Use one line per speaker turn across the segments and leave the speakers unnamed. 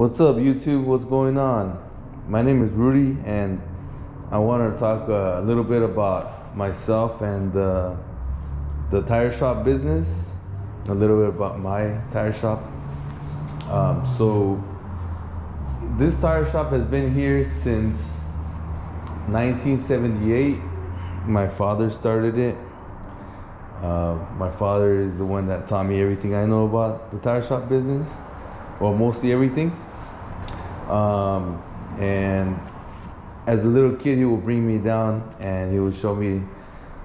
What's up, YouTube? What's going on? My name is Rudy, and I want to talk a little bit about myself and uh, the tire shop business, a little bit about my tire shop. Um, so, this tire shop has been here since 1978. My father started it. Uh, my father is the one that taught me everything I know about the tire shop business, well, mostly everything. Um, and as a little kid, he would bring me down and he would show me,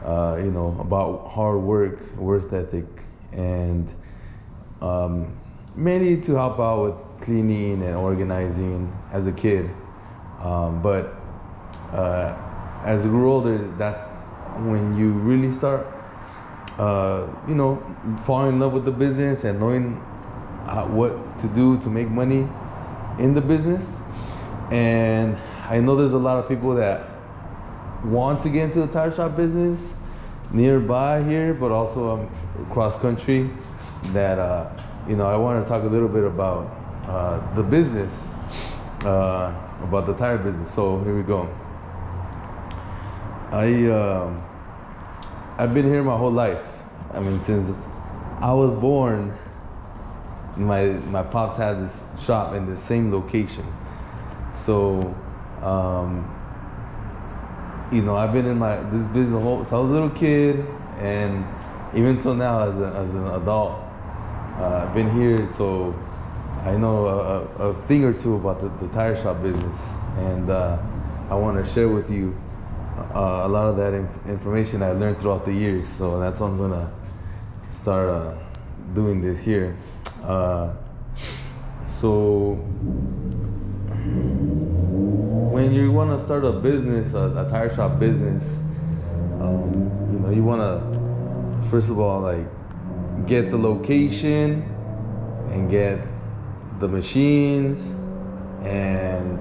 uh, you know, about hard work, work ethic, and um, mainly to help out with cleaning and organizing as a kid. Um, but uh, as I grew older, that's when you really start, uh, you know, falling in love with the business and knowing uh, what to do to make money in the business. And I know there's a lot of people that want to get into the tire shop business nearby here, but also um, cross country. That uh, you know, I want to talk a little bit about uh, the business, uh, about the tire business. So here we go. I um, I've been here my whole life. I mean, since I was born, my my pops had this shop in the same location. So, um, you know, I've been in my this business whole. So I was a little kid, and even till now, as, a, as an adult, uh, I've been here. So I know a, a, thing or two about the, the, tire shop business, and uh, I want to share with you uh, a lot of that inf- information I learned throughout the years. So that's why I'm gonna start uh, doing this here. Uh, so when you want to start a business, a, a tire shop business, um, you know, you want to first of all like get the location and get the machines and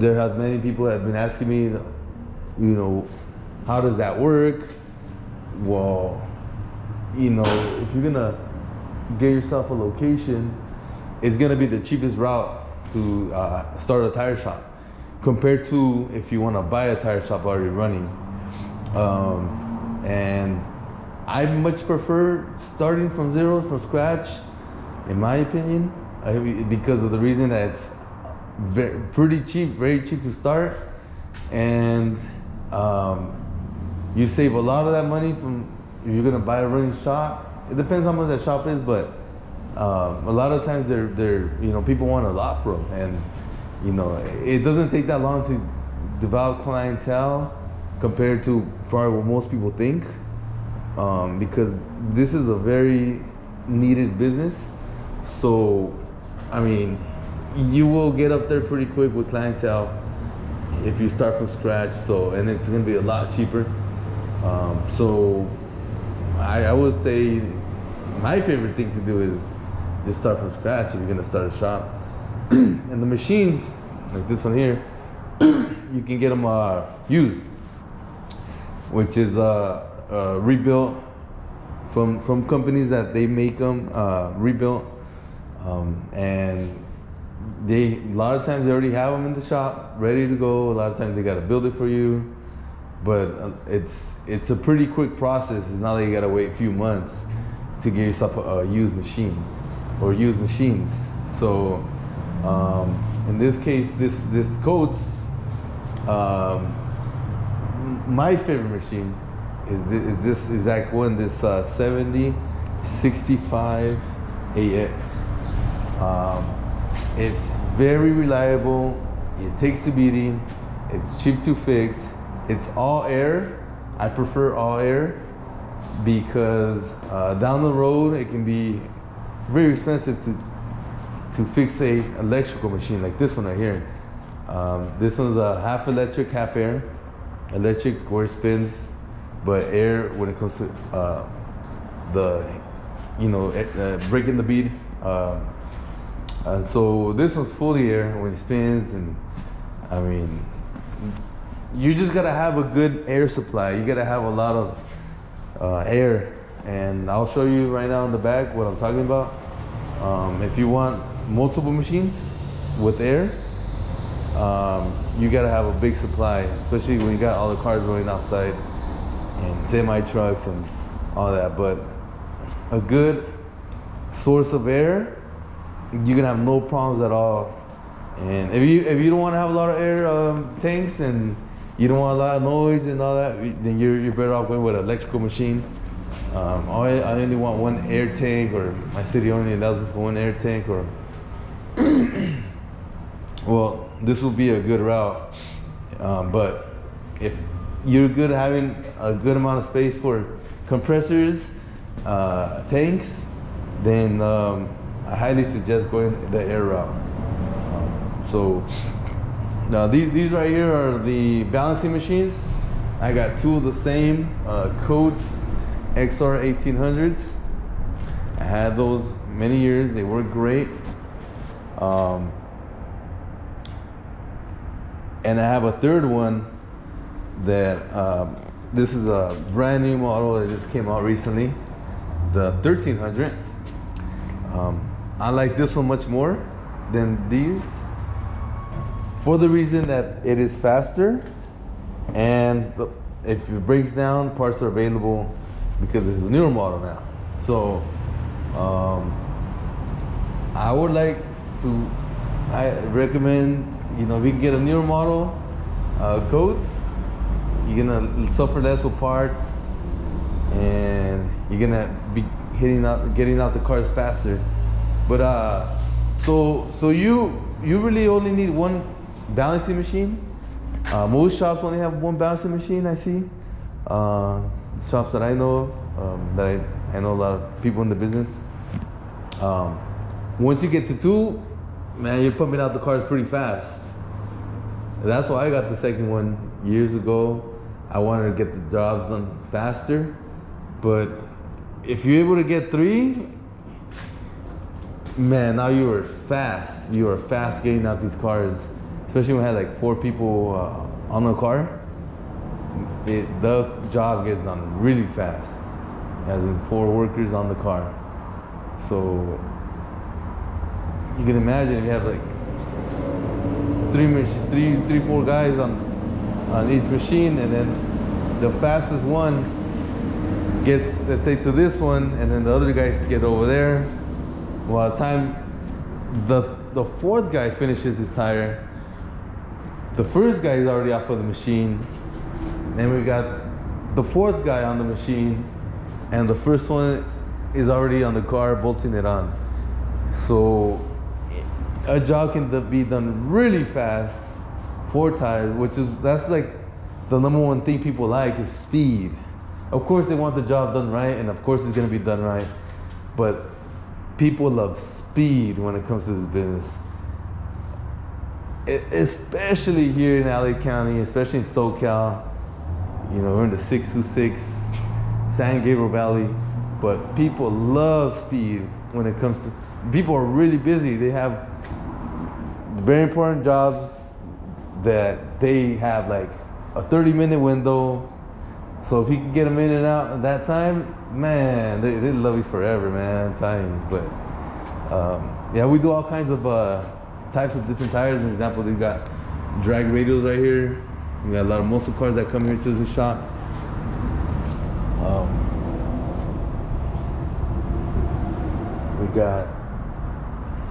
there have many people have been asking me you know how does that work? Well you know if you're gonna get yourself a location it's gonna be the cheapest route to uh, start a tire shop. Compared to if you want to buy a tire shop already running. Um, and i much prefer starting from zero from scratch in my opinion. Because of the reason that it's very, pretty cheap very cheap to start. And um, you save a lot of that money from if you're gonna buy a running shop it depends how much that shop is but um, a lot of times they're they're you know people want a lot from and you know it doesn't take that long to develop clientele compared to probably what most people think um, because this is a very needed business. So i mean you will get up there pretty quick with clientele if you start from scratch. So and it's going to be a lot cheaper. Um, so I, I would say my favorite thing to do is just start from scratch if you're gonna start a shop. and the machines, like this one here, you can get them uh, used, which is uh, uh, rebuilt from from companies that they make them uh, rebuilt, um, and they a lot of times they already have them in the shop ready to go. A lot of times they gotta build it for you, but uh, it's it's a pretty quick process. It's not like you gotta wait a few months to get yourself a, a used machine or used machines. So um, in this case, this this coats. Um, my favorite machine is this, this exact one, this uh, 70 65 AX. Um, it's very reliable. It takes a beating. It's cheap to fix. It's all air. I prefer all air because uh, down the road it can be very expensive to to fix a electrical machine like this one right here. Um, this one's a half electric, half air. Electric where it spins, but air when it comes to uh, the, you know, uh, breaking the bead. Um, and so this one's fully air when it spins, and I mean, you just gotta have a good air supply. You gotta have a lot of uh, air and I'll show you right now in the back what I'm talking about. Um, if you want multiple machines with air, um, you gotta have a big supply, especially when you got all the cars running outside and semi trucks and all that. But a good source of air, you're gonna have no problems at all. And if you if you don't want to have a lot of air um, tanks and you don't want a lot of noise and all that, then you're you're better off going with an electrical machine. Um, I, I only want one air tank, or my city only allows me for one air tank, or well, this will be a good route. Um, but if you're good having a good amount of space for compressors, uh, tanks, then um, I highly suggest going the air route. Um, so now these these right here are the balancing machines. I got two of the same uh, Coats XR 1800s. I had those many years. They work great. Um, and I have a third one that um, this is a brand new model that just came out recently, the 1300. Um, I like this one much more than these for the reason that it is faster and if it breaks down, parts are available because it's a newer model now. So um, I would like to, I recommend you know, we can get a newer model, uh, Coats, you're gonna suffer less with parts, and you're gonna be hitting out, getting out the cars faster. But uh, so so you you really only need one balancing machine. Uh, most shops only have one balancing machine. I see. Uh, shops that I know of, um, that I, I know a lot of people in the business. Um, once you get to two, man, you're pumping out the cars pretty fast. That's why I got the second one years ago. I wanted to get the jobs done faster. But if you're able to get three, man, now you are fast. You are fast getting out these cars, especially when I had like four people uh, on a car. It, the job gets done really fast, as in four workers on the car. So you can imagine if you have like three, three, three, four guys on on each machine, and then the fastest one gets, let's say, to this one, and then the other guys to get over there. Well, the time the the fourth guy finishes his tire, the first guy is already off of the machine. Then we got the fourth guy on the machine, and the first one is already on the car bolting it on. So a job can be done really fast, four tires, which is that's like the number one thing people like is speed. Of course, they want the job done right, and of course, it's gonna be done right. But people love speed when it comes to this business, especially here in LA County, especially in SoCal. You know, we're in the 626 San Gabriel Valley, but people love speed when it comes to. People are really busy. They have very important jobs that they have like a 30 minute window. So if you can get them in and out at that time, man, they, they love you forever, man. You. But um, yeah, we do all kinds of uh, types of different tires. For example, we've got drag radials right here. We got a lot of muscle cars that come here to the shop. Um, we got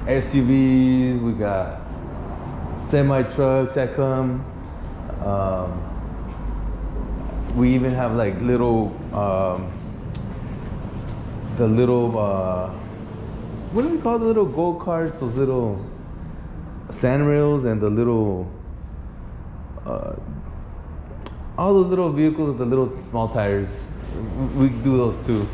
SUVs. We got semi trucks that come. Um, we even have like little, um, the little, uh, what do we call the little go karts? Those little sand rails and the little, uh, all those little vehicles with the little small tires. We do those too.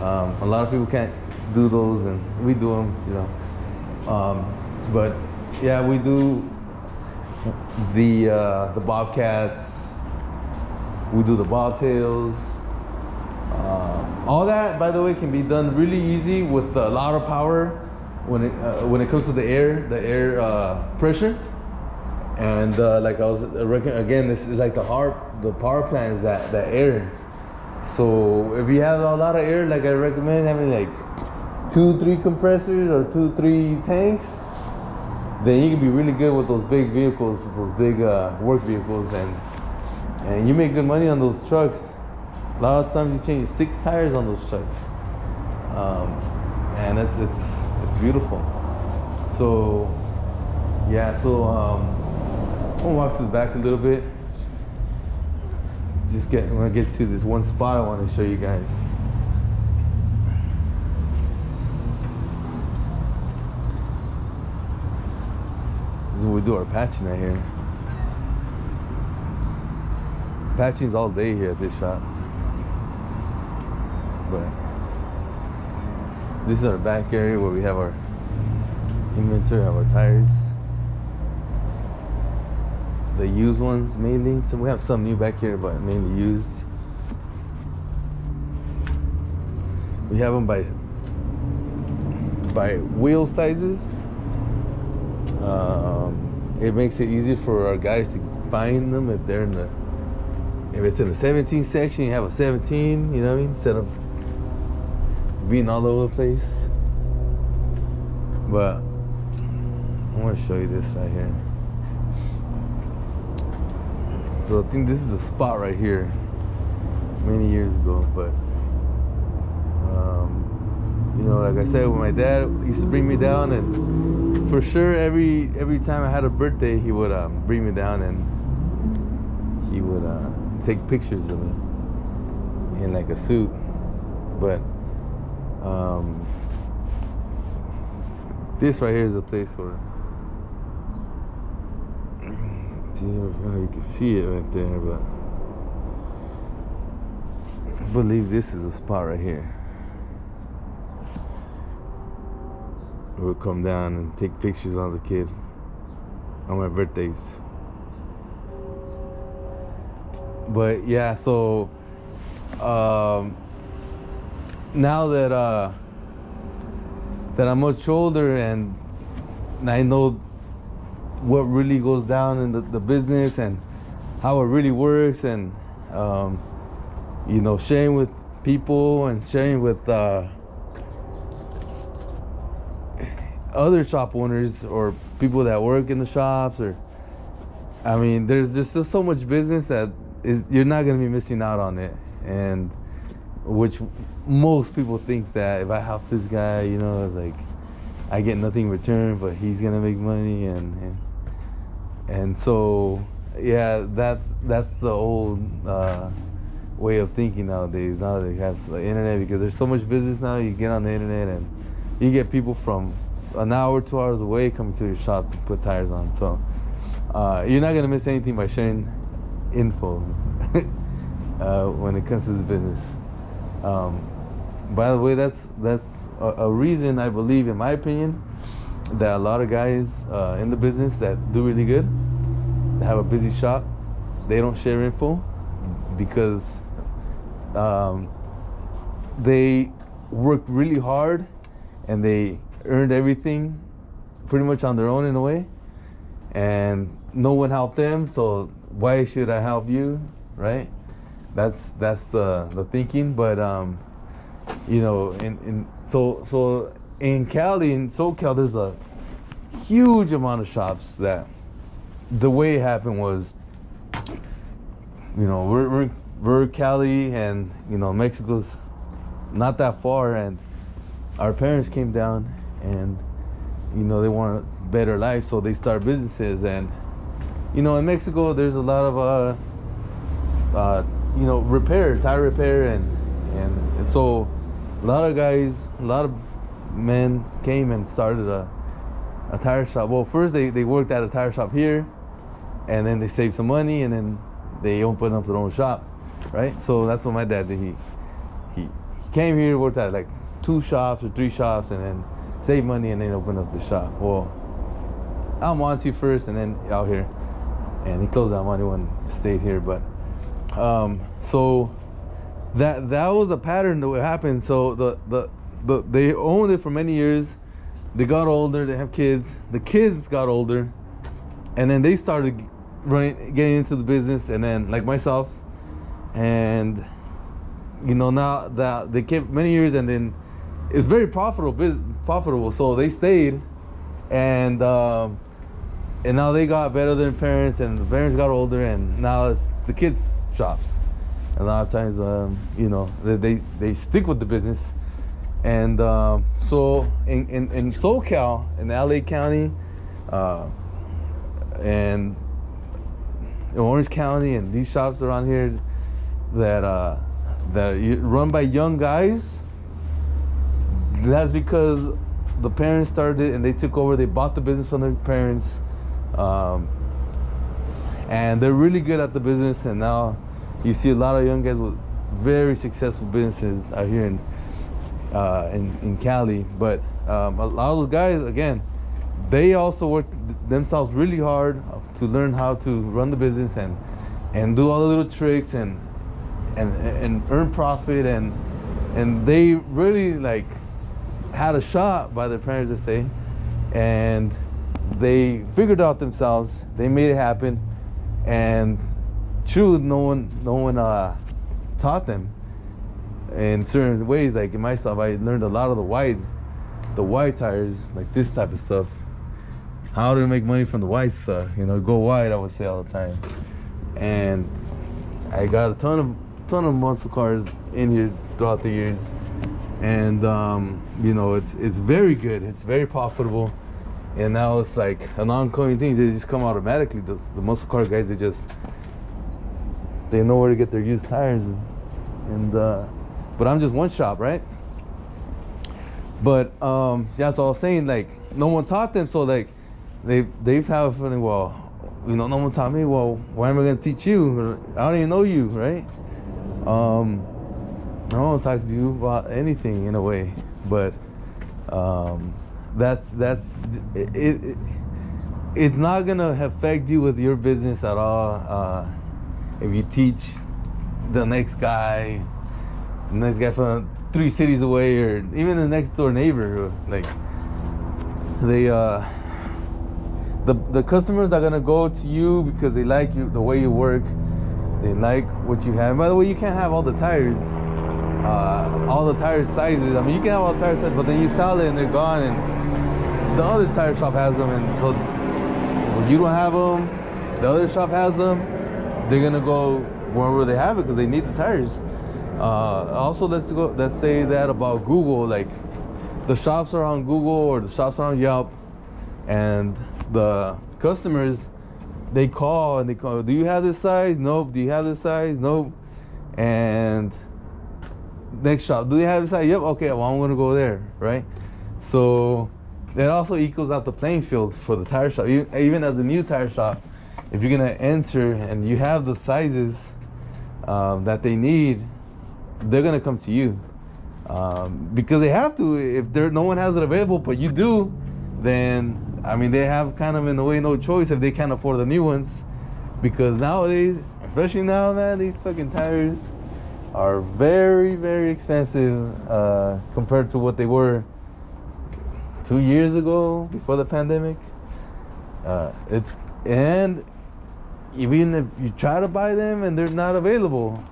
Um, a lot of people can't do those, and we do them, you know. Um, but yeah, we do the uh, the bobcats. We do the bobtails. Uh, all that, by the way, can be done really easy with a lot of power when it uh, when it comes to the air, the air uh, pressure. And uh, like I was again, this is like the heart, the power plant is that that air. So if you have a lot of air, like I recommend having like two, three compressors or two, three tanks, then you can be really good with those big vehicles, those big uh, work vehicles, and and you make good money on those trucks. A lot of times you change six tires on those trucks, um, and it's it's beautiful. So yeah, so um, I'm gonna walk to the back a little bit. Just get when I get to this one spot, I want to show you guys. This is where we do our patching right here. Patching's all day here at this shop. But this is our back area where we have our inventory of our tires. The used ones mainly. So we have some new back here, but mainly used. We have them by by wheel sizes. Um, it makes it easy for our guys to find them if they're in the if it's in the 17 section, you have a 17. You know what I mean? Instead of being all over the place. But I want to show you this right here. So I think this is the spot right here, many years ago. But um, you know, like I said, when my dad used to bring me down, and for sure, every every time I had a birthday, he would um, bring me down and he would uh, take pictures of me in like a suit. But um, this right here is a place where you can see it right there, but I believe this is a spot right here. We'll come down and take pictures of the kid on my birthdays. But yeah, so um, now that uh, that I'm much older and I know what really goes down in the, the business and how it really works and um, you know sharing with people and sharing with uh, other shop owners or people that work in the shops or I mean there's just so much business that is, you're not gonna be missing out on it. And which most people think that if I help this guy you know it's like I get nothing in return but he's gonna make money and, and and so yeah that's that's the old uh, way of thinking nowadays now they have the internet because there's so much business now you get on the internet and you get people from an hour two hours away coming to your shop to put tires on so uh, you're not gonna miss anything by sharing info uh, when it comes to this business. Um, by the way that's that's a, a, reason I believe in my opinion that a lot of guys uh, in the business that do really good have a busy shop they don't share info because um, they worked really hard and they earned everything pretty much on their own in a way and no one helped them so why should i help you right? That's that's the the thinking but um you know in, in so so in cali in socal there's a huge amount of shops that the way it happened was you know we're, we're we're cali and you know mexico's not that far and our parents came down and you know they want a better life so they start businesses. And you know in mexico there's a lot of uh, uh, you know repair tire repair and, and so a lot of guys a lot of men came and started a, a tire shop well first they, they worked at a tire shop here and then they saved some money and then they opened up their own shop right so that's what my dad did he he, he came here worked at like two shops or three shops and then save money and then open up the shop. Well, El Monte first and then out here. And he closed El Monte one stayed here. But um, so that that was the pattern that would happen. So the, the the they owned it for many years. They got older, they have kids. The kids got older, and then they started running getting into the business and then like myself and you know now that they kept many years and then it's very profitable. bus- Profitable. So they stayed, and um, and now they got better than parents, and the parents got older, and now it's the kids' shops. A lot of times, um, you know, they, they they stick with the business, and um, so in, in in SoCal, in LA County, uh, and Orange County, and these shops around here that uh, that are run by young guys. That's because the parents started it and they took over. They bought the business from their parents, um, and they're really good at the business. And now you see a lot of young guys with very successful businesses out here in uh, in, in Cali. But um, a lot of those guys, again, they also work themselves really hard to learn how to run the business and and do all the little tricks and and and earn profit and and they really like had a shot by their parents to say and they figured out themselves they made it happen and true no one no one uh taught them in certain ways. Like in myself i learned a lot of the wide the wide tires like this type of stuff. How to make money from the wide stuff you know go wide i would say all the time. And i got a ton of ton of muscle cars in here throughout the years. And um, you know it's it's very good. It's very profitable. And now it's like an ongoing thing they just come automatically. The, the muscle car guys they just they know where to get their used tires. And, and uh, but i'm just one shop right? But um that's all i was saying like no one taught them. So like they they've have well you know no one taught me well why am i going to teach you? I don't even know you right? Um I don't want to talk to you about anything in a way, but um, that's that's it, it, It's not gonna affect you with your business at all. Uh, if you teach the next guy, the next guy from three cities away, or even the next door neighbor. Like they, uh, the the customers are gonna go to you because they like you, the way you work. They like what you have. By the way, you can't have all the tires uh, all the tire sizes. I mean, you can have all the tire sizes, but then you sell it and they're gone, and the other tire shop has them, and so you don't have them, the other shop has them. They're gonna go wherever they have it because they need the tires. Uh, also, let's go. Let's say that about Google, like the shops are on Google or the shops are on Yelp, and the customers they call and they call. Do you have this size? Nope. Do you have this size? Nope. And next shop. Do they have this size? Yep. Okay. Well, I'm gonna go there, right? So it also equals out the playing field for the tire shop. Even as a new tire shop, if you're gonna enter and you have the sizes um, that they need, they're gonna come to you um, because they have to. If there no one has it available, but you do, then I mean they have kind of in a way no choice if they can't afford the new ones. Because nowadays, especially now, man, these fucking tires are very, very expensive uh, compared to what they were two years ago before the pandemic. Uh, it's and even if you try to buy them and they're not available,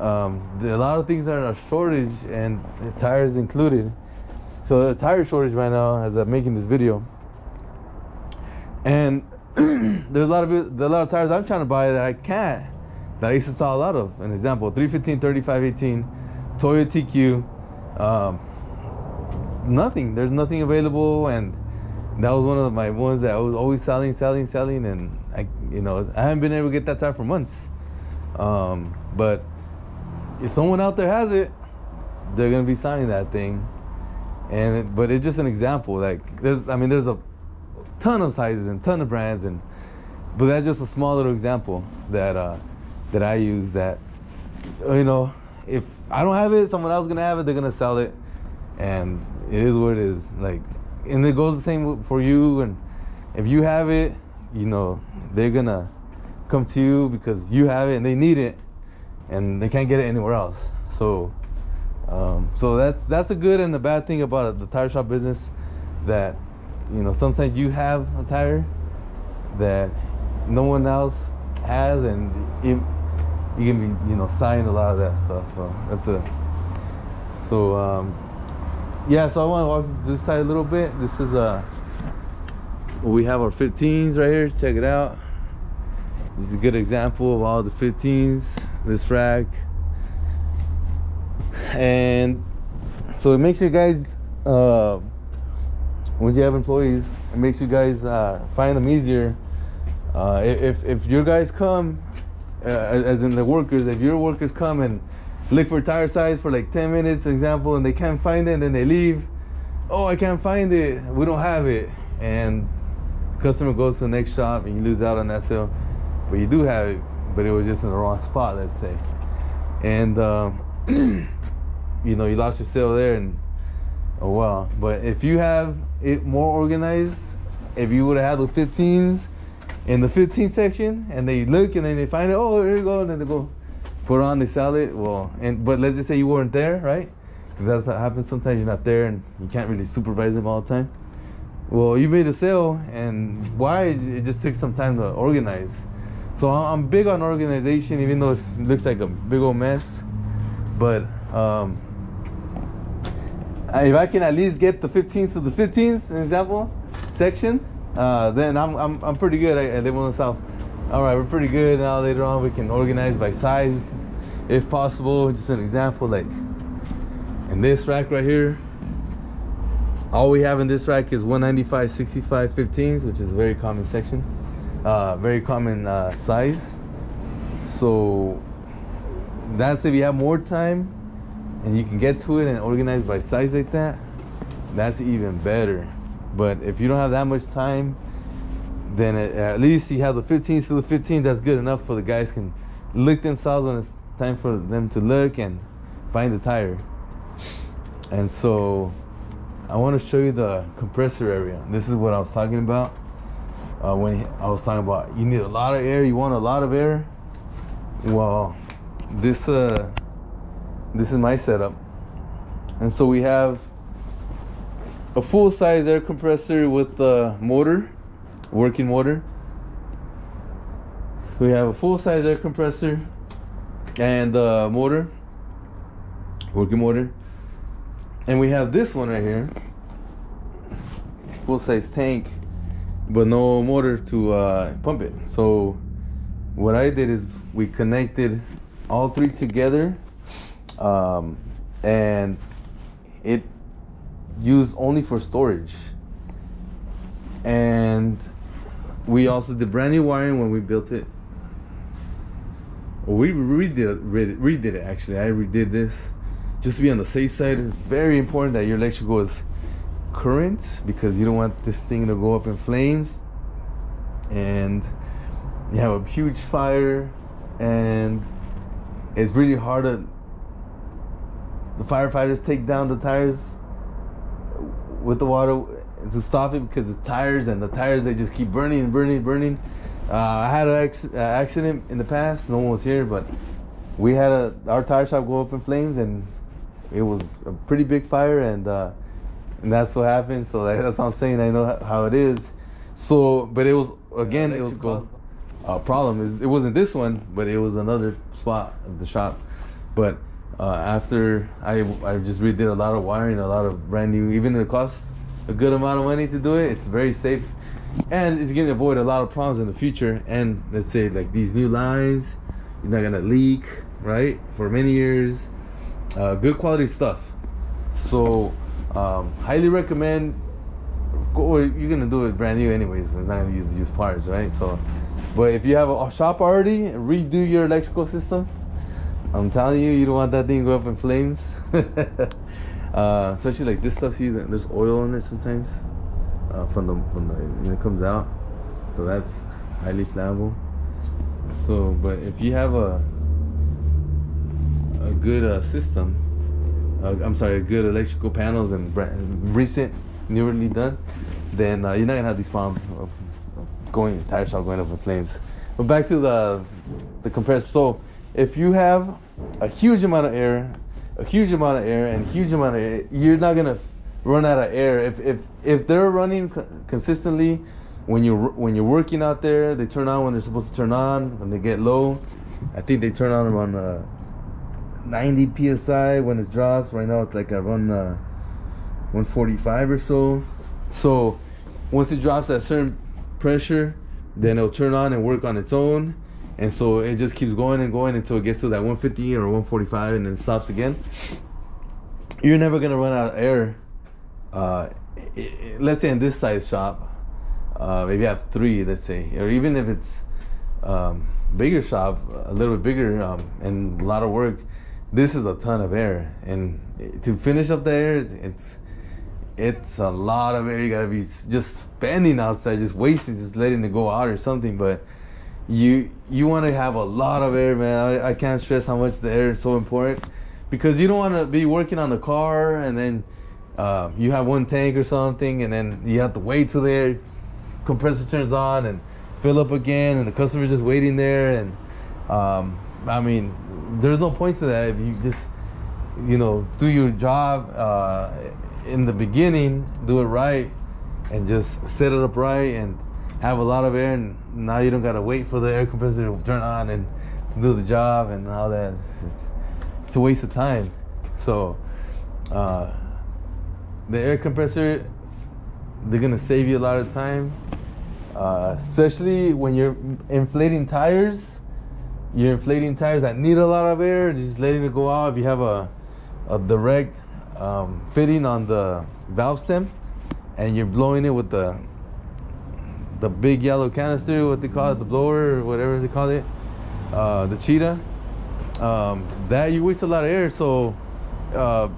um, a lot of things are in a shortage and tires included. So the tire shortage right now as I'm making this video. And there's a lot of a lot of tires I'm trying to buy that I can't. That I used to sell a lot of. An example: 315, 35, 18, Toyota TQ. Um, nothing. There's nothing available, and that was one of my ones that I was always selling, selling, selling, and you know, I haven't been able to get that tire for months. Um, but if someone out there has it, they're gonna be signing that thing. And it, but it's just an example. Like there's, I mean, there's a ton of sizes and ton of brands, and but that's just a small little example that uh, that I use. That you know, if I don't have it, someone else is gonna have it. They're gonna sell it, and it is what it is. Like, and it goes the same for you. And if you have it, you know, they're gonna come to you because you have it and they need it, and they can't get it anywhere else. So. Um, so that's that's a good and a bad thing about the tire shop business. That you know sometimes you have a tire that no one else has, and you, you can be you know signing a lot of that stuff. So that's a so um, yeah, so I want to walk this side a little bit. This is a. Uh, we have our 15s right here. Check it out. This is a good example of all the 15s. This rack. And so it makes you guys, uh, when you have employees, it makes you guys uh, find them easier. Uh, if if your guys come, uh, as in the workers, if your workers come and look for tire size for like 10 minutes, example, and they can't find it, and then they leave. Oh, I can't find it. We don't have it. And customer goes to the next shop and you lose out on that sale. But you do have it, but it was just in the wrong spot, let's say. And, um, you know, you lost your sale there and, oh well. But if you have it more organized, if you would have had the 15s in the 15 section and they look and then they find it, oh, here you go, and then they go, put on, they sell it. Well, and but let's just say you weren't there, right? Because that's what happens. Sometimes you're not there, and you can't really supervise them all the time. Well, you made the sale, and why? It just takes some time to organize. So I'm big on organization, even though it looks like a big old mess. But um, if I can at least get the 15th to the 15th, example, section, uh, then I'm, I'm, I'm pretty good. I, I live on the south. All right, we're pretty good. Now later on, we can organize by size, if possible. Just an example, like in this rack right here, all we have in this rack is 195 65 15s, which is a very common section, uh, very common uh, size. So that's if you have more time and you can get to it and organize by size like that, that's even better. But if you don't have that much time then at least you have the 15 to the 15 that's good enough for the guys can look themselves when it's time for them to look and find the tire and so I want to show you the compressor area this is what I was talking about uh, when I was talking about you need a lot of air you want a lot of air well this uh this is my setup and so we have a full size air compressor with the motor working motor. We have a full-size air compressor and the motor, working motor. And we have this one right here, full-size tank, but no motor to uh, pump it. So what I did is we connected all three together um, and it used only for storage. And we also did brand new wiring when we built it. we redid, redid it actually. I redid this just to be on the safe side. Very important that your electrical is current because you don't want this thing to go up in flames. And you have a huge fire, and it's really hard to. The firefighters take down the tires with the water to stop it because the tires and the tires they just keep burning and burning and burning. Uh, I had an ex- uh, accident in the past. No one was here, but we had a our tire shop go up in flames, and it was a pretty big fire, and uh, and that's what happened. So that's what I'm saying. I know how it is. So, but it was again, yeah, it was. Uh, problem is it wasn't this one, but it was another spot of the shop. But uh, after I I just redid a lot of wiring, a lot of brand new, even it costs a good amount of money to do it. It's very safe, and it's gonna avoid a lot of problems in the future. And let's say like these new lines, you're not gonna leak, right? For many years, uh, good quality stuff. So, um, highly recommend. You're gonna do it brand new anyways. It's not gonna use use parts, right? So, but if you have a shop already, redo your electrical system. I'm telling you, you don't want that thing go up in flames. Uh, especially like this stuff. See, there's oil in it sometimes uh, from the from the when it comes out, so that's highly flammable. So, but if you have a a good uh, system, uh, I'm sorry, good electrical panels and recent, newly done, then uh, you're not gonna have these problems of, going tire shop going up in flames. But back to the the compressor. So if you have a huge amount of air a huge amount of air and huge amount of air, you're not gonna run out of air if if if they're running co- consistently when you when you're working out there they turn on when they're supposed to turn on when they get low i think they turn on around uh, 90 psi when it drops right now it's like around uh, 145 or so. So once it drops at certain pressure, then it'll turn on and work on its own. And so it just keeps going and going until it gets to that 150 or 145 and then stops again. You're never gonna run out of air. Uh, let's say in this size shop, uh, maybe you have three, let's say, or even if it's um, bigger shop, a little bit bigger um, and a lot of work, this is a ton of air. And to finish up the air, it's it's a lot of air you gotta be just spending outside, just wasting, just letting it go out or something. But you you want to have a lot of air, man. I, I can't stress how much the air is so important because you don't want to be working on the car and then uh, you have one tank or something, and then you have to wait till the air compressor turns on and fill up again, and the customer's just waiting there. And um, I mean, there's no point to that if you just you know do your job uh, in the beginning, do it right, and just set it up right and have a lot of air. And now you don't gotta wait for the air compressor to turn on and to do the job and all that. It's, it's a waste of time. So. Uh, the air compressor they're gonna save you a lot of time uh, especially when you're inflating tires you're inflating tires that need a lot of air just letting it go out if you have a, a direct um, fitting on the valve stem and you're blowing it with the the big yellow canister what they call it the blower or whatever they call it uh, the cheetah um, that you waste a lot of air so uh,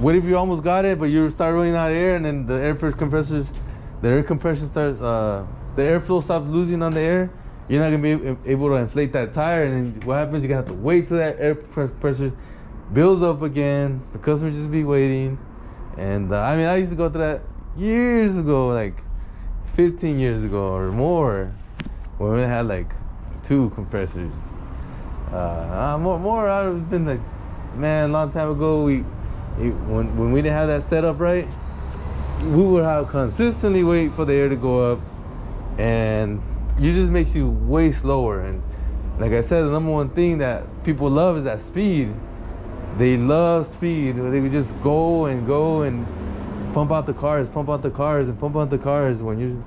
what if you almost got it, but you start running out of air, and then the air first compressors, the air compression starts, uh, the airflow stops losing on the air. You're not gonna be able to inflate that tire, and what happens? You're gonna have to wait till that air pressure builds up again. The customer just be waiting, and uh, I mean, I used to go through that years ago, like 15 years ago or more, when we had like two compressors. Uh, more, more. I've been like, man, a long time ago. We it, when when we didn't have that set up right, we would have consistently wait for the air to go up, and it just makes you way slower. And like I said, the number one thing that people love is that speed. They love speed. They would just go and go and pump out the cars, pump out the cars, and pump out the cars when you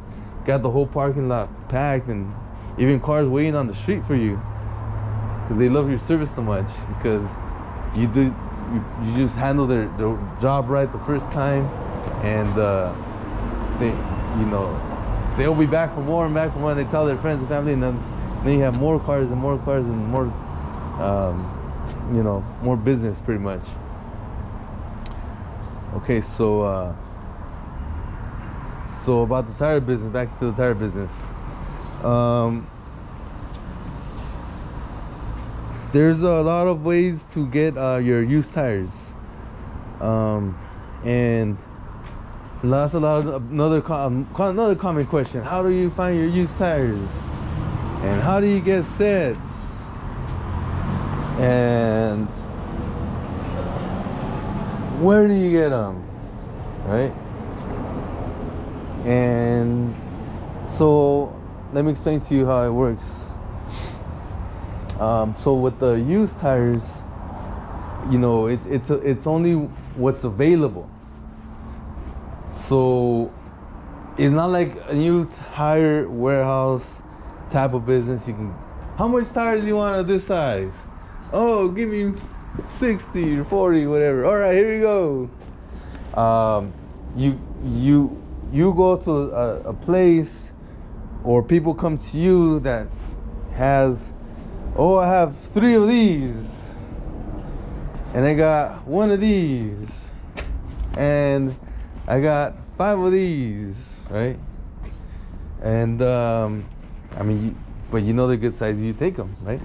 got the whole parking lot packed and even cars waiting on the street for you because they love your service so much because you do you, you just handle their, their job right the first time and uh, they you know they'll be back for more and back for more. They tell their friends and family and then, then you have more cars and more cars and more um, you know more business pretty much. Okay so uh, so about the tire business back to the tire business. Um, there's a lot of ways to get uh, your used tires. Um, and that's a lot of another com- another common question. How do you find your used tires? And how do you get sets? And where do you get them right? And so let me explain to you how it works. Um, so with the used tires, you know, it's it's it's only what's available. So it's not like a new tire warehouse type of business. You can, how much tires do you want of this size? Oh, give me 60 or 40, whatever. All right, here we go. Um, you you you go to a, a place, or people come to you that has oh, I have three of these, and I got one of these, and I got five of these, right? And um, I mean, you, but you know they're good size, you take them, right?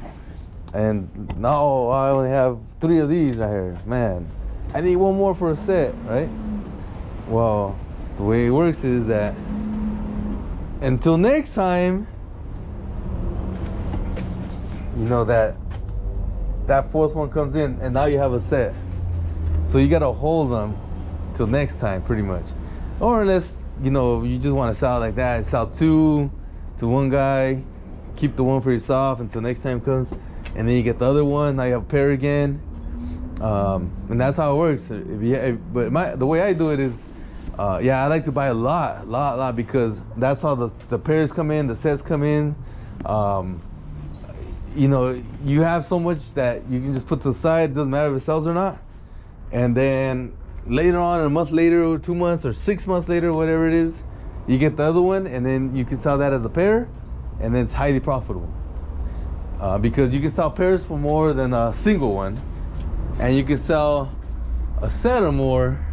And now I only have three of these right here, man. I need one more for a set, right? Well, the way it works is that until next time you know that that fourth one comes in and now you have a set so you got to hold them till next time pretty much or unless you know you just want to sell like that sell two to one guy keep the one for yourself until next time comes and then you get the other one now you have a pair again um, and that's how it works if you, if, but my the way i do it is uh, yeah, I like to buy a lot, lot, a lot because that's how the, the pairs come in, the sets come in. Um, you know, you have so much that you can just put to the side, doesn't matter if it sells or not. And then later on, a month later, or two months, or six months later, whatever it is, you get the other one, and then you can sell that as a pair, and then it's highly profitable. Uh, because you can sell pairs for more than a single one, and you can sell a set or more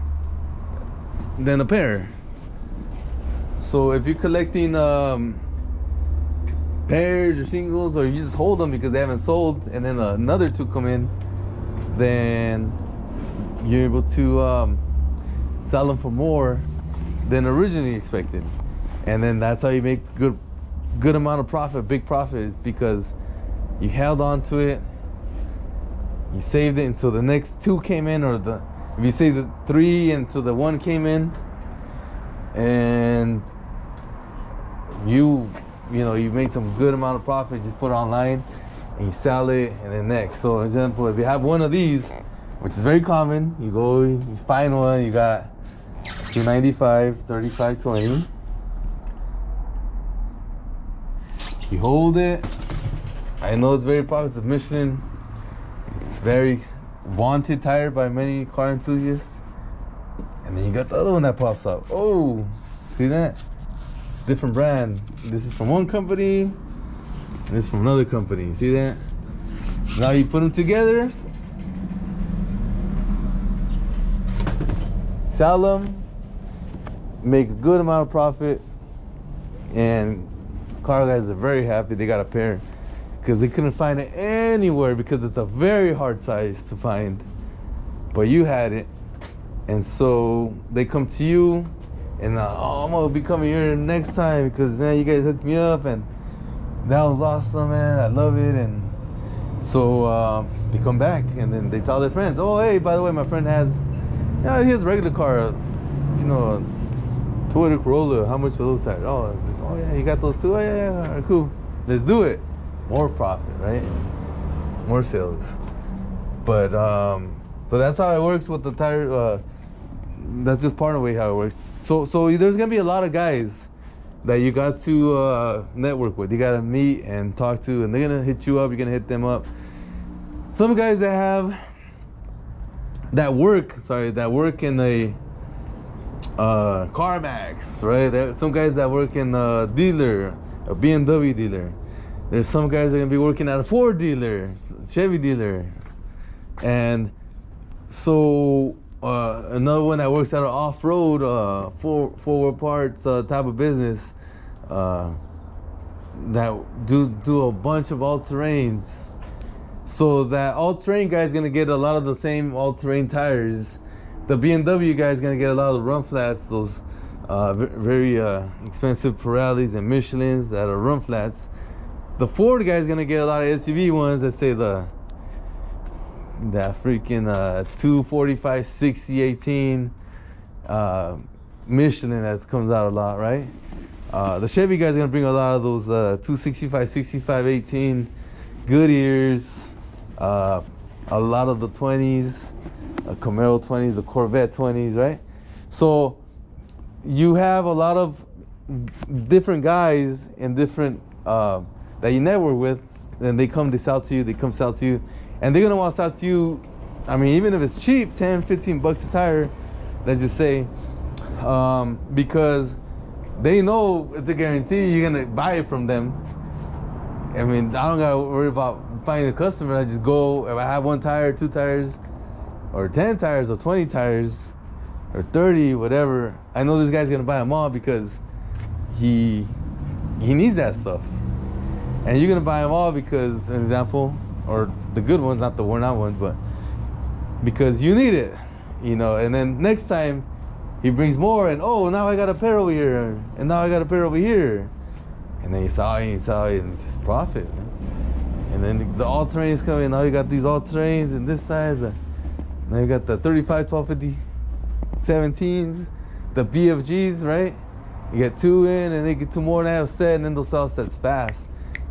than a pair. So if you're collecting um, pairs or singles, or you just hold them because they haven't sold, and then another two come in, then you're able to um, sell them for more than originally expected, and then that's how you make good, good amount of profit, big profit, is because you held on to it, you saved it until the next two came in, or the if you say the three until the one came in. And you you know you make some good amount of profit just put it online and you sell it and then next. So example if you have one of these which is very common you go you find one you got 295 3520 you hold it i know it's very profitable Michelin it's very wanted tire by many car enthusiasts. And then you got the other one that pops up. Oh, see that? Different brand. This is from one company, and this is from another company. See that? Now you put them together, sell them, make a good amount of profit, and car guys are very happy they got a pair because they couldn't find it anywhere because it's a very hard size to find. But you had it, and so they come to you, and uh, oh, I'm gonna be coming here next time because man, you guys hooked me up, and that was awesome, man. I love it, and so uh, they come back, and then they tell their friends, oh, hey, by the way, my friend has, yeah, he has a regular car, you know, Toyota Corolla. How much are those tires? Oh, this, oh yeah, you got those too. Oh yeah, yeah, all right, cool. Let's do it more profit, right? More sales. But um, but that's how it works with the tire. Uh, that's just part of the way how it works. So so there's gonna be a lot of guys that you got to uh, network with. You gotta meet and talk to, and they're gonna hit you up. You're gonna hit them up. Some guys that have that work, sorry, that work in a uh, CarMax, right? Some guys that work in a dealer, a BMW dealer there's some guys that are gonna be working at a Ford dealer, Chevy dealer, and so uh, another one that works at an off-road uh, four four parts uh, type of business uh, that do do a bunch of all terrains. So that all terrain guy is gonna get a lot of the same all terrain tires. The BMW guy is gonna get a lot of run flats, those uh, very uh, expensive Pirellis and Michelins that are run flats the Ford guy is gonna get a lot of SUV ones that say the that freaking uh 245 60 18 uh Michelin that comes out a lot, right? Uh, the Chevy guy's gonna bring a lot of those uh, 265, 65, 18 Goodyears, uh, a lot of the 20s, a Camaro 20s, the Corvette 20s, right? So you have a lot of different guys and different uh, that you network with, and they come, they sell to you, they come sell to you, and they're gonna want to sell to you. I mean, even if it's cheap, 10, 15 bucks a tire, let's just say, um, because they know it's a guarantee you're gonna buy it from them. I mean, I don't gotta worry about finding a customer. I just go. If I have one tire, two tires, or 10 tires, or 20 tires, or 30, whatever, I know this guy's gonna buy them all because he he needs that stuff and you're gonna buy them all because an example or the good ones not the worn out ones but because you need it you know and then next time he brings more and oh now i got a pair over here and now i got a pair over here and then you saw it you saw it and it's profit man. And then the all terrains come in now you got these all terrains and this size uh, now you got the 35 1250 17s the BFGs right you get two in and they get two more and they have set and then they'll sell sets fast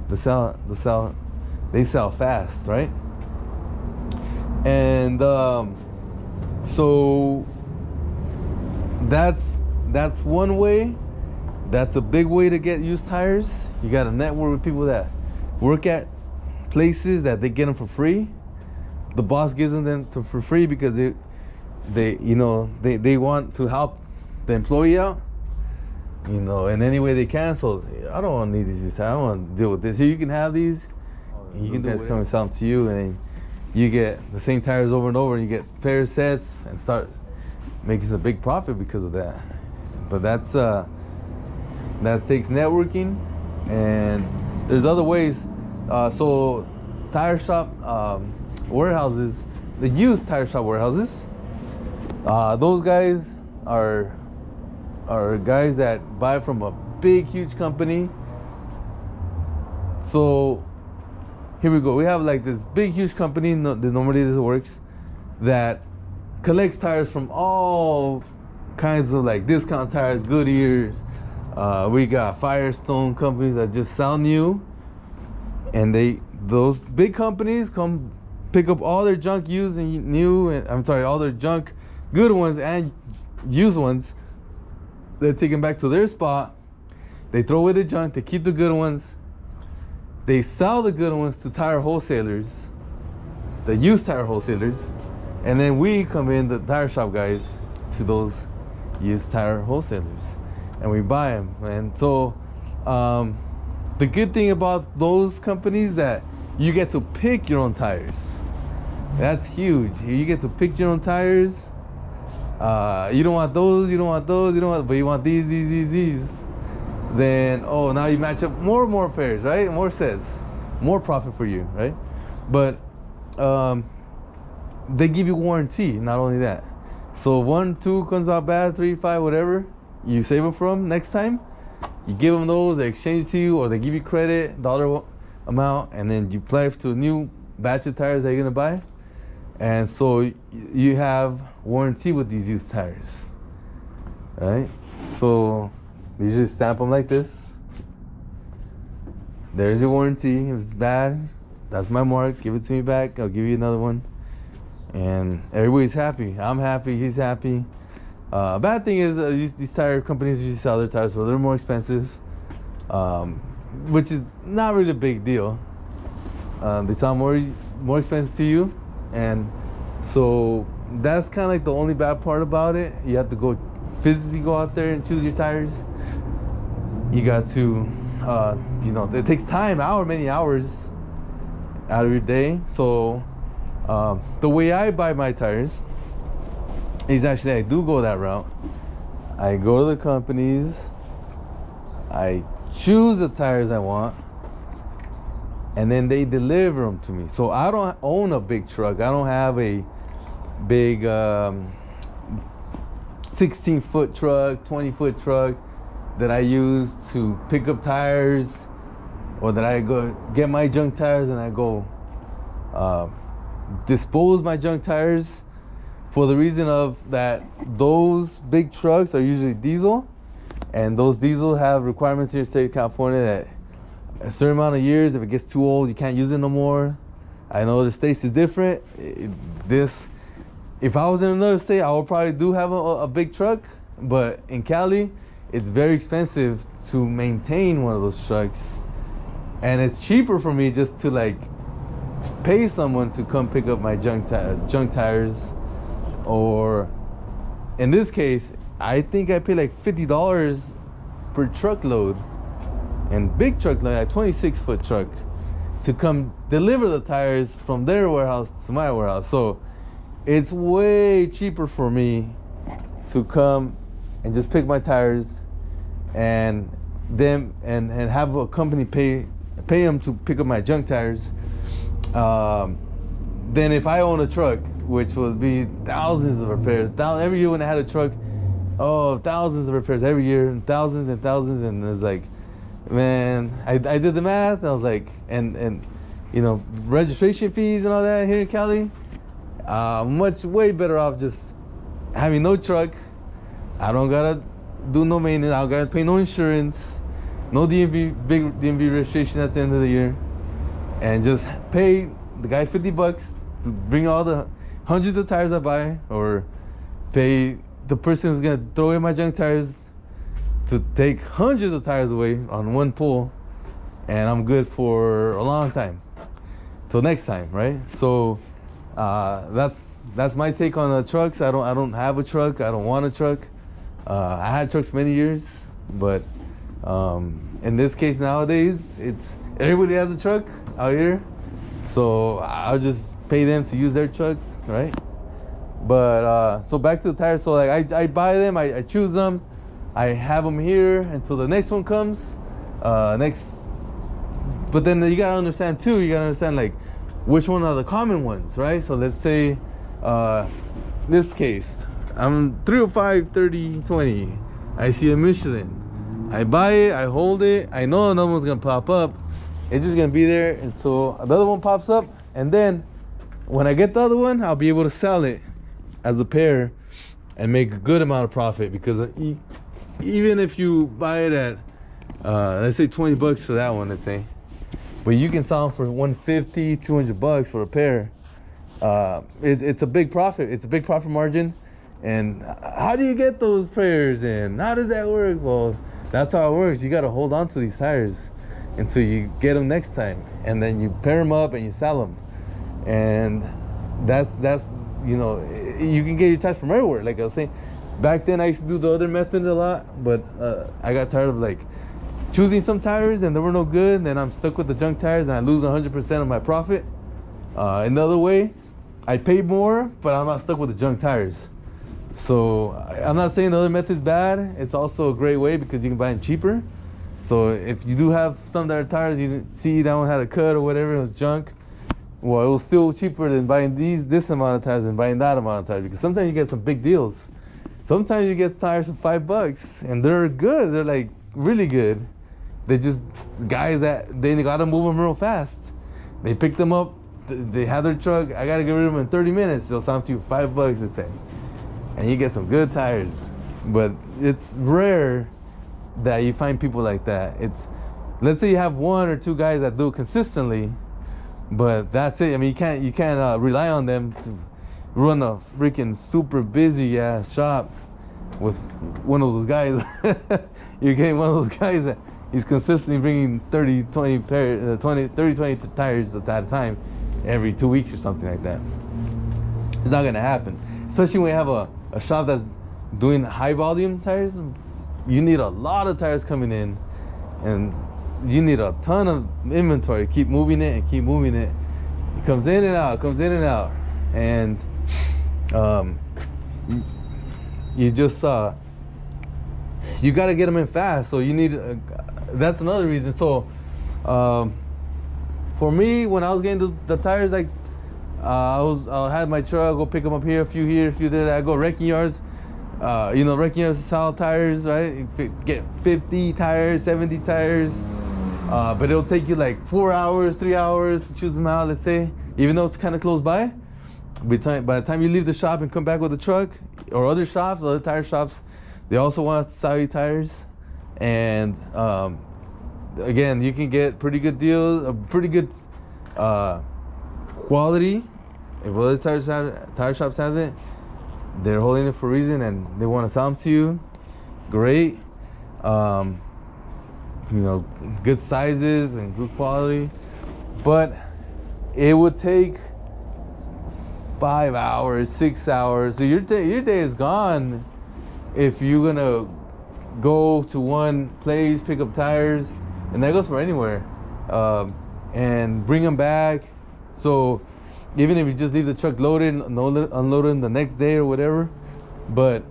the sell the sell they sell fast, right? And um, so that's that's one way. That's a big way to get used tires. You got to network with people that work at places that they get them for free. The boss gives them them to, for free because they, they, you know, they, they want to help the employee out. You know, and any way they cancel, I don't want to need these. I don't want to deal with this. Here, you can have these. And you can guys come and sell them to you, and you get the same tires over and over, and you get fair sets and start making a big profit because of that. But that's uh, that takes networking, and there's other ways. Uh, so, tire shop um, warehouses, the used tire shop warehouses, uh, those guys are are guys that buy from a big, huge company. So here we go. We have like this big, huge company. No, normally this works that collects tires from all kinds of like discount tires, Goodyears. Uh, we got Firestone companies that just sell new, and they those big companies come pick up all their junk used and new, and I'm sorry, all their junk, good ones and used ones they take them back to their spot. They throw away the junk. They keep the good ones. They sell the good ones to tire wholesalers, the used tire wholesalers, and then we come in, the tire shop guys, to those used tire wholesalers, and we buy them. And so, um, the good thing about those companies that you get to pick your own tires. That's huge. You get to pick your own tires uh, you don't want those, you don't want those, you don't want, but you want these, these, these, these, then oh, now you match up more and more pairs, right? More sets, more profit for you, right? But um, they give you warranty. Not only that, so one, two comes out bad, three, five, whatever you save them from next time, you give them those, they exchange to you, or they give you credit dollar amount, and then you apply to a new batch of tires that you're gonna buy. And so you have warranty with these used tires right? So you just stamp them like this. There's your warranty. If it's bad that's my mark. Give it to me back. I'll give you another one. And everybody's happy. I'm happy. He's happy uh, bad thing is uh, these, these, tire companies usually sell their tires for little more expensive um, which is not really a big deal. Uh, they sound more more expensive to you and so that's kind of like the only bad part about it. You have to go physically go out there and choose your tires. You got to uh, you know it takes time hour many hours out of your day. So um, the way i buy my tires is actually i do go that route i go to the companies i choose the tires i want and then they deliver them to me. So I don't own a big truck. I don't have a big um, 16 foot truck, 20 foot truck that I use to pick up tires or that I go get my junk tires and I go uh, dispose my junk tires for the reason of that those big trucks are usually diesel and those diesel have requirements here in the state of California that a certain amount of years. If it gets too old, you can't use it no more. I know the states is different. It, this, if I was in another state, I would probably do have a, a big truck. But in Cali, it's very expensive to maintain one of those trucks, and it's cheaper for me just to like pay someone to come pick up my junk junk tires, or in this case, I think I pay like fifty dollars per truckload and big truck like a 26 foot truck to come deliver the tires from their warehouse to my warehouse. So it's way cheaper for me to come and just pick my tires and them and and have a company pay pay them to pick up my junk tires. Um, than if I own a truck, which would be thousands of repairs. Every year when I had a truck, oh, thousands of repairs every year, and thousands and thousands, and it's like man, I, I did the math. I was like, and and you know, registration fees and all that here in Cali, uh, much way better off just having no truck. I don't gotta do no maintenance. I don't gotta pay no insurance, no DMV big DMV registration at the end of the year, and just pay the guy 50 bucks to bring all the hundreds of tires I buy, or pay the person who's gonna throw away my junk tires to take hundreds of tires away on one pull, and I'm good for a long time. Till next time, right? So uh, that's that's my take on the trucks. I don't I don't have a truck. I don't want a truck. Uh, I had trucks many years, but um, in this case nowadays, it's everybody has a truck out here, so I'll just pay them to use their truck, right? But uh, so back to the tires. So like I, I buy them, I, I choose them, I have them here until the next one comes. Uh, next, but then you gotta understand too. You gotta understand like which one are the common ones, right? So let's say uh, this case, I'm 305, 30, 20. I see a Michelin. I buy it, I hold it. I know another one's gonna pop up. It's just gonna be there until another one pops up, and then when I get the other one, I'll be able to sell it as a pair and make a good amount of profit because even if you buy it at uh, let's say 20 bucks for that one let's say but you can sell them for 150 200 bucks for a pair uh, it, it's a big profit it's a big profit margin. And how do you get those pairs in? How does that work? Well that's how it works. You got to hold on to these tires until you get them next time and then you pair them up and you sell them and that's that's you know, you can get your tires from everywhere. Like I was saying, back then I used to do the other method a lot, but uh, I got tired of like choosing some tires and they were no good. And then I'm stuck with the junk tires and I lose 100% of my profit. Uh, another way, I pay more, but I'm not stuck with the junk tires. So I'm not saying the other method is bad. It's also a great way because you can buy them cheaper. So if you do have some that are tires, you see that one had a cut or whatever, it was junk well, it was still cheaper than buying these this amount of tires than buying that amount of tires because sometimes you get some big deals. Sometimes you get tires for five bucks and they're good. They're like really good. They just guys that they gotta move them real fast. They pick them up. They have their truck. I gotta get rid of them in 30 minutes. They'll sell to you five bucks. They say, and you get some good tires. But it's rare that you find people like that. It's let's say you have one or two guys that do consistently but that's it. I mean, you can't you can't uh, rely on them to run a freaking super busy ass shop with one of those guys. You're getting one of those guys that he's consistently bringing 30, 20 pair, uh, 20, 30, 20 tires at a time every two weeks or something like that. It's not gonna happen, especially when you have a, a shop that's doing high volume tires. You need a lot of tires coming in, and you need a ton of inventory. Keep moving it and keep moving it. It comes in and out, comes in and out, and um, you just uh, you got to get them in fast. So you need. Uh, that's another reason. So um, for me, when I was getting the, the tires, like uh, I was, I had my truck, go pick them up here, a few here, a few there. I go wrecking yards. Uh, you know, yards sell tires, right? Get 50 tires, 70 tires. Uh, but it'll take you like four hours, three hours to choose them out, let's say, even though it's kind of close by. By the time you leave the shop and come back with the truck, or other shops, other tire shops, they also want to sell you tires. And um, again, you can get pretty good deals, a pretty good uh, quality. If other tire, have, tire shops have it, they're holding it for a reason and they want to sell them to you. Great. Um, you know, good sizes and good quality. But it would take five hours, six hours. So your day, your day is gone if you're gonna go to one place, pick up tires, and that goes for anywhere, um, and bring them back. So even if you just leave the truck loaded, and unloaded the next day or whatever, but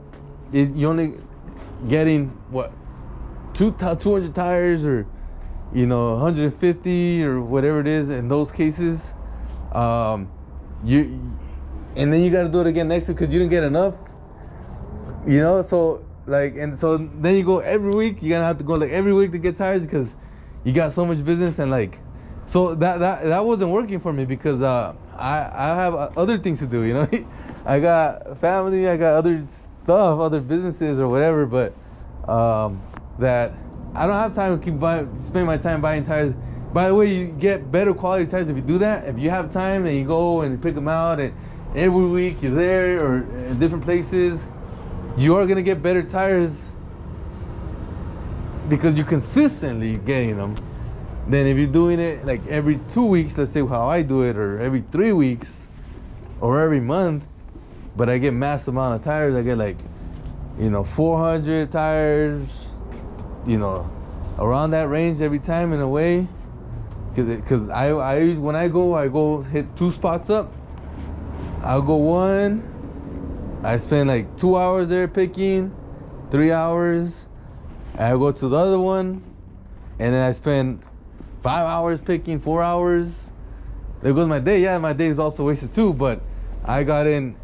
it, you're only getting what two 200 tires or you know 150 or whatever it is in those cases um, you and then you got to do it again next week because you didn't get enough you know? So like and so then you go every week you're gonna have to go like every week to get tires because you got so much business and like so that that that wasn't working for me because uh, I I have other things to do you know I got family I got other stuff other businesses or whatever but um, that I don't have time to keep buying, spend my time buying tires. By the way, you get better quality tires if you do that. If you have time and you go and pick them out, and every week you're there or in different places, you are gonna get better tires because you're consistently getting them. Then if you're doing it like every two weeks, let's say how I do it, or every three weeks, or every month, but I get mass amount of tires. I get like, you know, 400 tires, you know, around that range every time in a way. Cause, cause I, I when I go, I go hit two spots up. I'll go one. I spend like two hours there picking, three hours. I go to the other one, and then I spend five hours picking, four hours. There goes my day. Yeah, my day is also wasted too, but I got in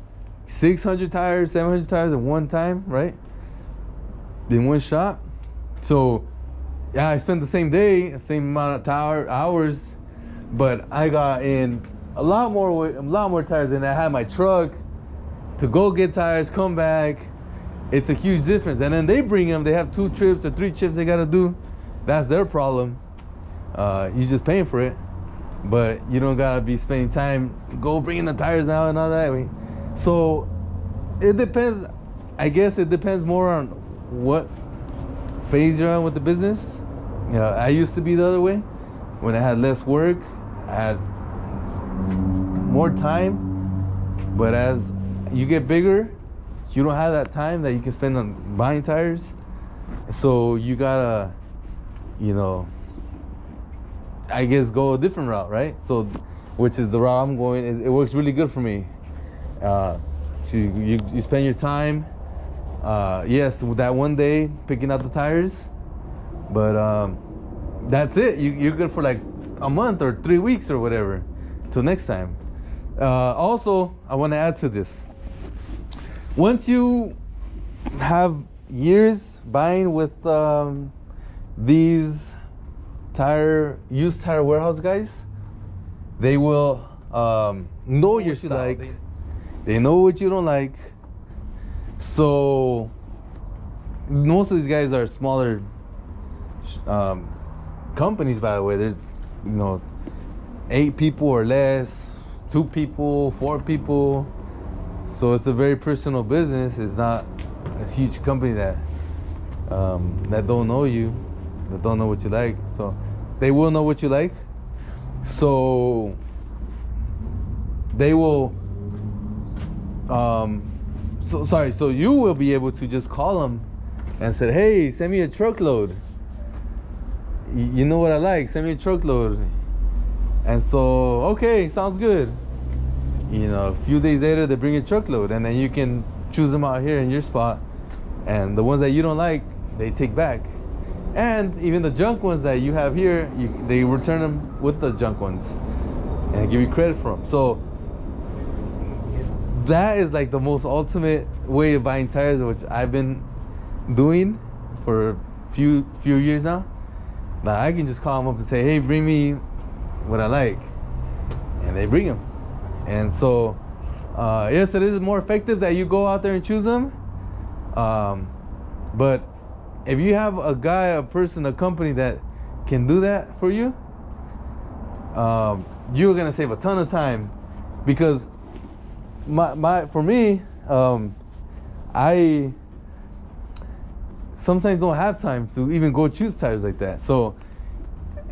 600 tires, 700 tires at one time, right? In one shot. So, yeah, I spent the same day, same amount of tower hours, but I got in a lot more, a lot more tires than I had my truck to go get tires, come back. It's a huge difference. And then they bring them. They have two trips or three trips they gotta do. That's their problem. Uh, you're just paying for it but you don't gotta be spending time go bringing the tires out and all that. So it depends. I guess it depends more on what phase you're on with the business. You know, I used to be the other way. When I had less work, I had more time. But as you get bigger, you don't have that time that you can spend on buying tires. So you gotta, you know, I guess go a different route, right? So, which is the route I'm going. It, it works really good for me. Uh, so you, you spend your time. Uh, yes, that one day picking out the tires, but um, that's it. You, you're good for like a month or three weeks or whatever. Till next time. Uh, also, I want to add to this. Once you have years buying with um, these tire used tire warehouse guys, they will um, know your style. Like. They, they know what you don't like. So most of these guys are smaller um, companies, by the way. There's you know eight people or less, two people, four people. So it's a very personal business. It's not a huge company that um, that don't know you, that don't know what you like. So they will know what you like. So they will. Um, so sorry. So you will be able to just call them and say, "Hey, send me a truckload." You know what I like? Send me a truckload. And so, okay, sounds good. You know, a few days later, they bring a truckload, and then you can choose them out here in your spot. And the ones that you don't like, they take back and even the junk ones that you have here you, they return them with the junk ones and give you credit for them so that is like the most ultimate way of buying tires which i've been doing for a few few years now. Now i can just call them up and say hey bring me what i like. And they bring them and so uh, yes it is more effective that you go out there and choose them um, but if you have a guy, a person, a company that can do that for you, um, you're gonna save a ton of time because my my for me, um, I sometimes don't have time to even go choose tires like that. So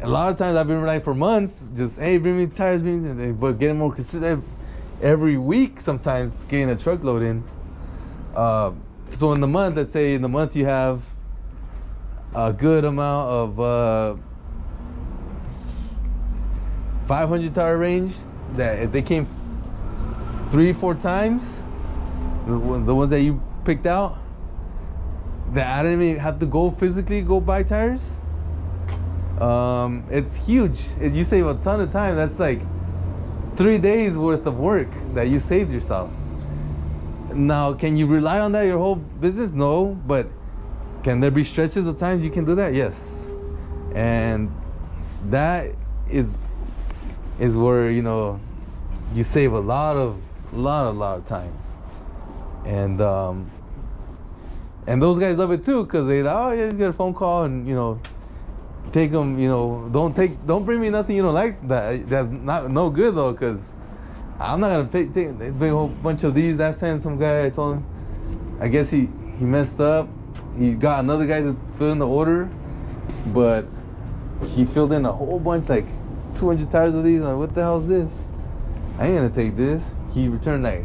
a lot of times I've been relying for months, just hey, bring me tires, bring me, but getting more consistent every week. Sometimes getting a truckload in. Uh, so in the month, let's say in the month you have a good amount of uh, 500 tire range that if they came three, four times, the, ones that you picked out, that I didn't even have to go physically go buy tires. Um, it's huge. You save a ton of time. That's like three days worth of work that you saved yourself. Now, can you rely on that your whole business? No, but can there be stretches of times you can do that? Yes. And that is is where, you know, you save a lot of lot a lot of time. And um and those guys love it too because they oh yeah, just get a phone call and you know take them you know don't take don't bring me nothing you don't like that that's not no good though because I'm not gonna pay, take a whole bunch of these. That time some guy I told him I guess he he messed up he got another guy to fill in the order, but he filled in a whole bunch, like 200 tires of these. Like, what the hell is this? I ain't gonna take this. He returned like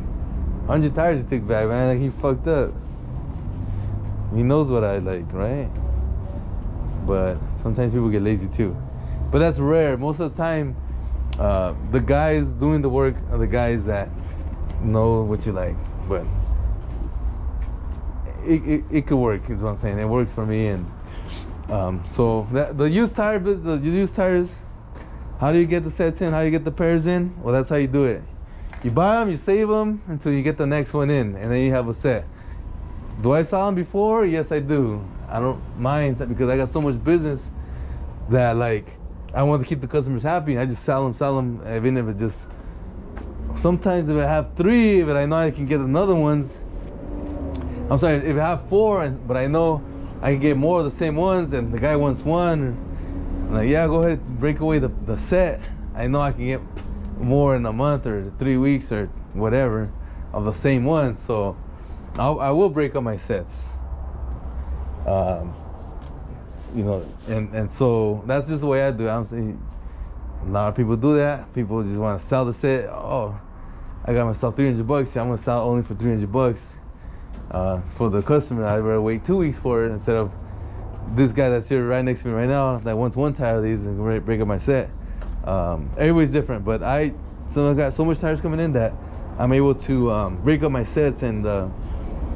100 tires to take back, man. Like he fucked up. He knows what I like, right? But sometimes people get lazy too. But that's rare. Most of the time, uh, the guys doing the work are the guys that know what you like. But it, it, could work, is what I'm saying. It works for me. And um, so that, the used tire, the used tires, how do you get the sets in? How do you get the pairs in? Well, that's how you do it. You buy them, you save them until you get the next one in, and then you have a set. Do I sell them before? Yes, I do. I don't mind because I got so much business that like I want to keep the customers happy. I just sell them, sell them, even if it just. Sometimes if I have three, but I know I can get another ones. I'm sorry, if I have four, but I know I can get more of the same ones, and the guy wants one. I'm like, yeah, go ahead, and break away the, the set. I know I can get more in a month or three weeks or whatever of the same one. So I'll, I will break up my sets. Um, you know, and, and so that's just the way I do it. I'm saying a lot of people do that. People just want to sell the set. Oh, I got myself 300 bucks. Yeah, I'm gonna sell only for 300 bucks. Uh, for the customer, I'd rather wait two weeks for it instead of this guy that's here right next to me right now that wants one tire of these and break up my set. Um, everybody's different, but I so I got so much tires coming in that I'm able to um, break up my sets and uh,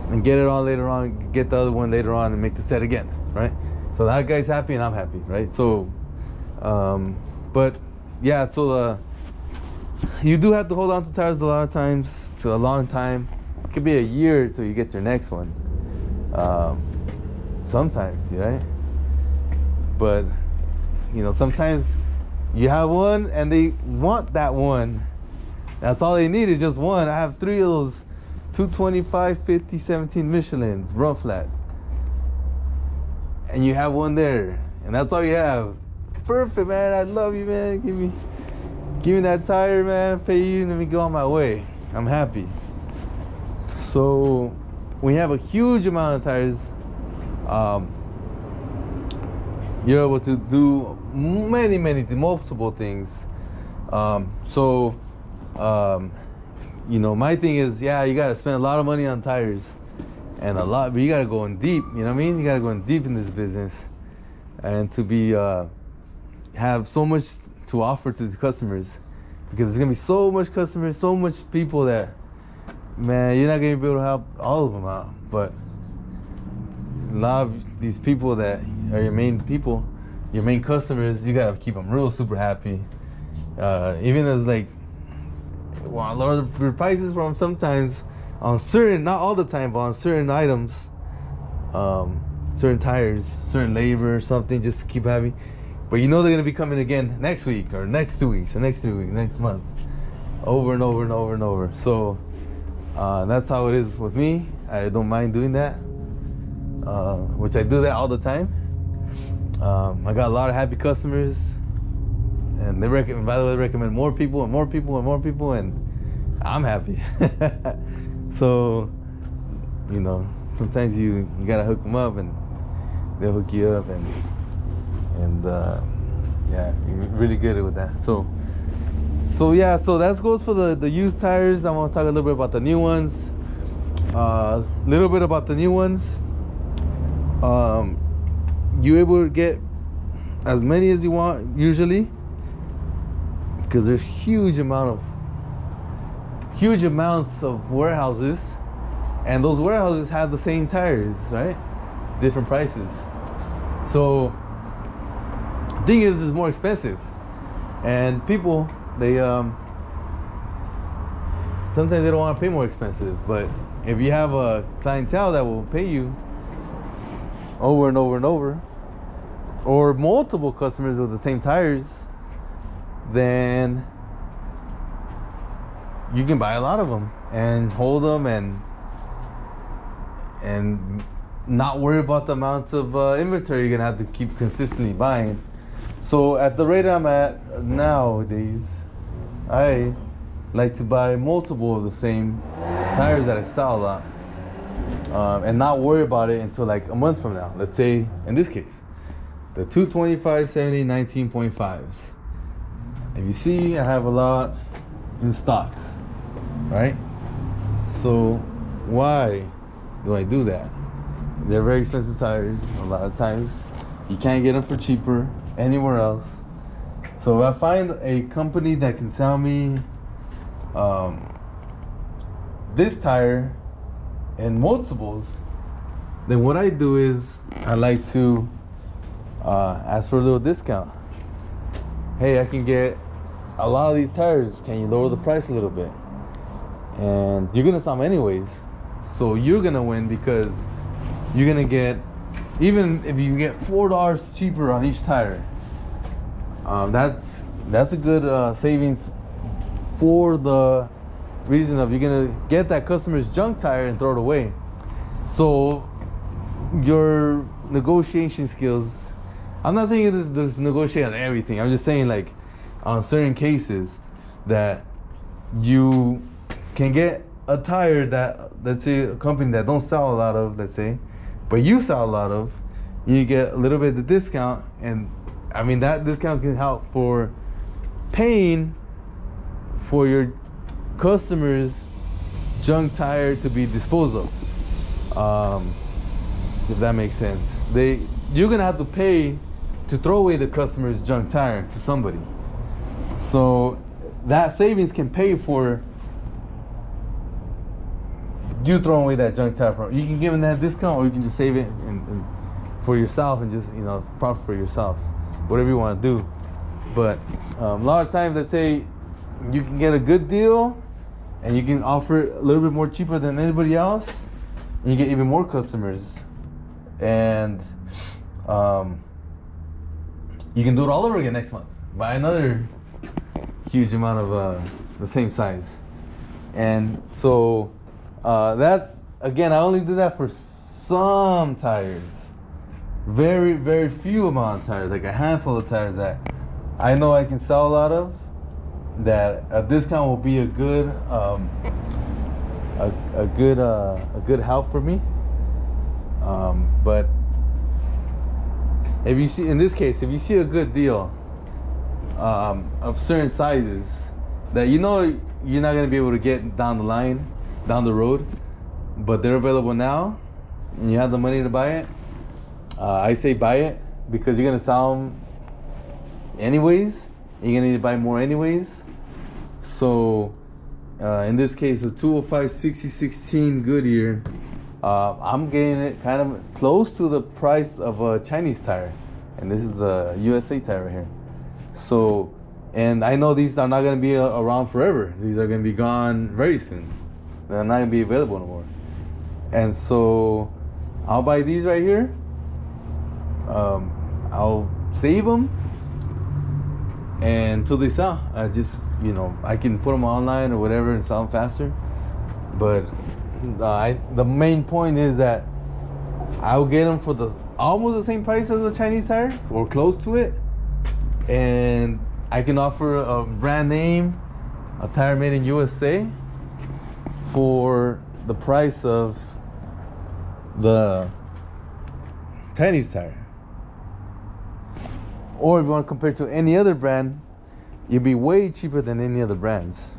and get it on later on, get the other one later on, and make the set again, right? So that guy's happy and I'm happy, right? So, um, but yeah, so the you do have to hold on to tires a lot of times to a long time. Could be a year till you get your next one. Um, sometimes, right? But you know, sometimes you have one and they want that one. That's all they need is just one. I have three of those 225, 50, 17 Michelin's, run flats. And you have one there. And that's all you have. Perfect, man. I love you, man. Give me give me that tire, man. Pay you, let me go on my way. I'm happy. So we have a huge amount of tires. Um, you're able to do many, many, multiple things. Um, so, um, you know, my thing is, yeah, you got to spend a lot of money on tires and a lot, but you got to go in deep. You know what I mean? You got to go in deep in this business, and to be uh, have so much to offer to the customers, because there's gonna be so much customers, so much people that, man, you're not gonna be able to help all of them out. But a lot of these people that are your main people, your main customers, you gotta keep them real super happy. Uh, even as like, well, a lot of the prices from sometimes on certain, not all the time, but on certain items, um, certain tires, certain labor, something, just keep having. But you know they're gonna be coming again next week or next two weeks or next three weeks, next month, over and over and over and over. So uh, that's how it is with me. I don't mind doing that, uh, which I do that all the time. Um, I got a lot of happy customers, and they recommend. By the way, they recommend more people and more people and more people, and I'm happy. so, you know, sometimes you you gotta hook them up, and they'll hook you up, and and uh, yeah, you're really good with that. So, so yeah, so that goes for the the used tires. I want to talk a little bit about the new ones. A uh, little bit about the new ones. Um, you able to get as many as you want usually because there's huge amount of huge amounts of warehouses and those warehouses have the same tires right different prices so thing is it's more expensive and people they um sometimes they don't want to pay more expensive but if you have a clientele that will pay you over and over and over or multiple customers with the same tires, then you can buy a lot of them and hold them and and not worry about the amounts of uh, inventory you're gonna have to keep consistently buying. So at the rate I'm at nowadays, I like to buy multiple of the same tires that I sell a lot, um, and not worry about it until like a month from now. Let's say in this case, the 225 70 19.5s. If you see, I have a lot in stock, right? So why do I do that? They're very expensive tires. A lot of times, you can't get them for cheaper anywhere else. So if I find a company that can tell me um, this tire and multiples, then what I do is I like to uh, ask for a little discount. Hey, I can get a lot of these tires. Can you lower the price a little bit? And you're gonna sell them anyways, so you're gonna win because you're gonna get even if you get four dollars cheaper on each tire. Um, that's that's a good uh, savings for the reason of you're gonna get that customer's junk tire and throw it away. So your negotiation skills. I'm not saying there's, there's negotiate on everything. I'm just saying like on certain cases that you can get a tire that let's say a company that don't sell a lot of, let's say, but you sell a lot of, you get a little bit of the discount and I mean that discount can help for paying for your customers junk tire to be disposed of. Um, if that makes sense. They you're gonna have to pay to throw away the customer's junk tire to somebody. So that savings can pay for you throwing away that junk tire from. You can give them that discount, or you can just save it and, and for yourself and just you know profit for yourself, whatever you want to do. But um, a lot of times, let's say you can get a good deal, and you can offer a little bit more cheaper than anybody else, and you get even more customers, and um, you can do it all over again next month. Buy another huge amount of uh, the same size, and so uh, that's again. I only do that for some tires, very very few amount of tires, like a handful of tires that I know I can sell a lot of. That a discount will be a good um, a, a good uh, a good help for me. Um, but if you see in this case, if you see a good deal um, of certain sizes that you know you're not gonna be able to get down the line, down the road, but they're available now, and you have the money to buy it, uh, I say buy it because you're gonna sell them anyways. You're gonna need to buy more anyways. So uh, in this case, a 205 6016 Goodyear, uh, I'm getting it kind of close to the price of a Chinese tire, and this is a USA tire right here. So, and I know these are not gonna be uh, around forever. These are gonna be gone very soon. They're not gonna be available anymore. And so, I'll buy these right here. Um, I'll save them and until they sell i just you know i can put them online or whatever and sell them faster. But uh, I, the main point is that i'll get them for the almost the same price as a chinese tire or close to it. And i can offer a brand name a tire made in usa for the price of the chinese tire or if you want to compare to any other brand, you'd be way cheaper than any other brands.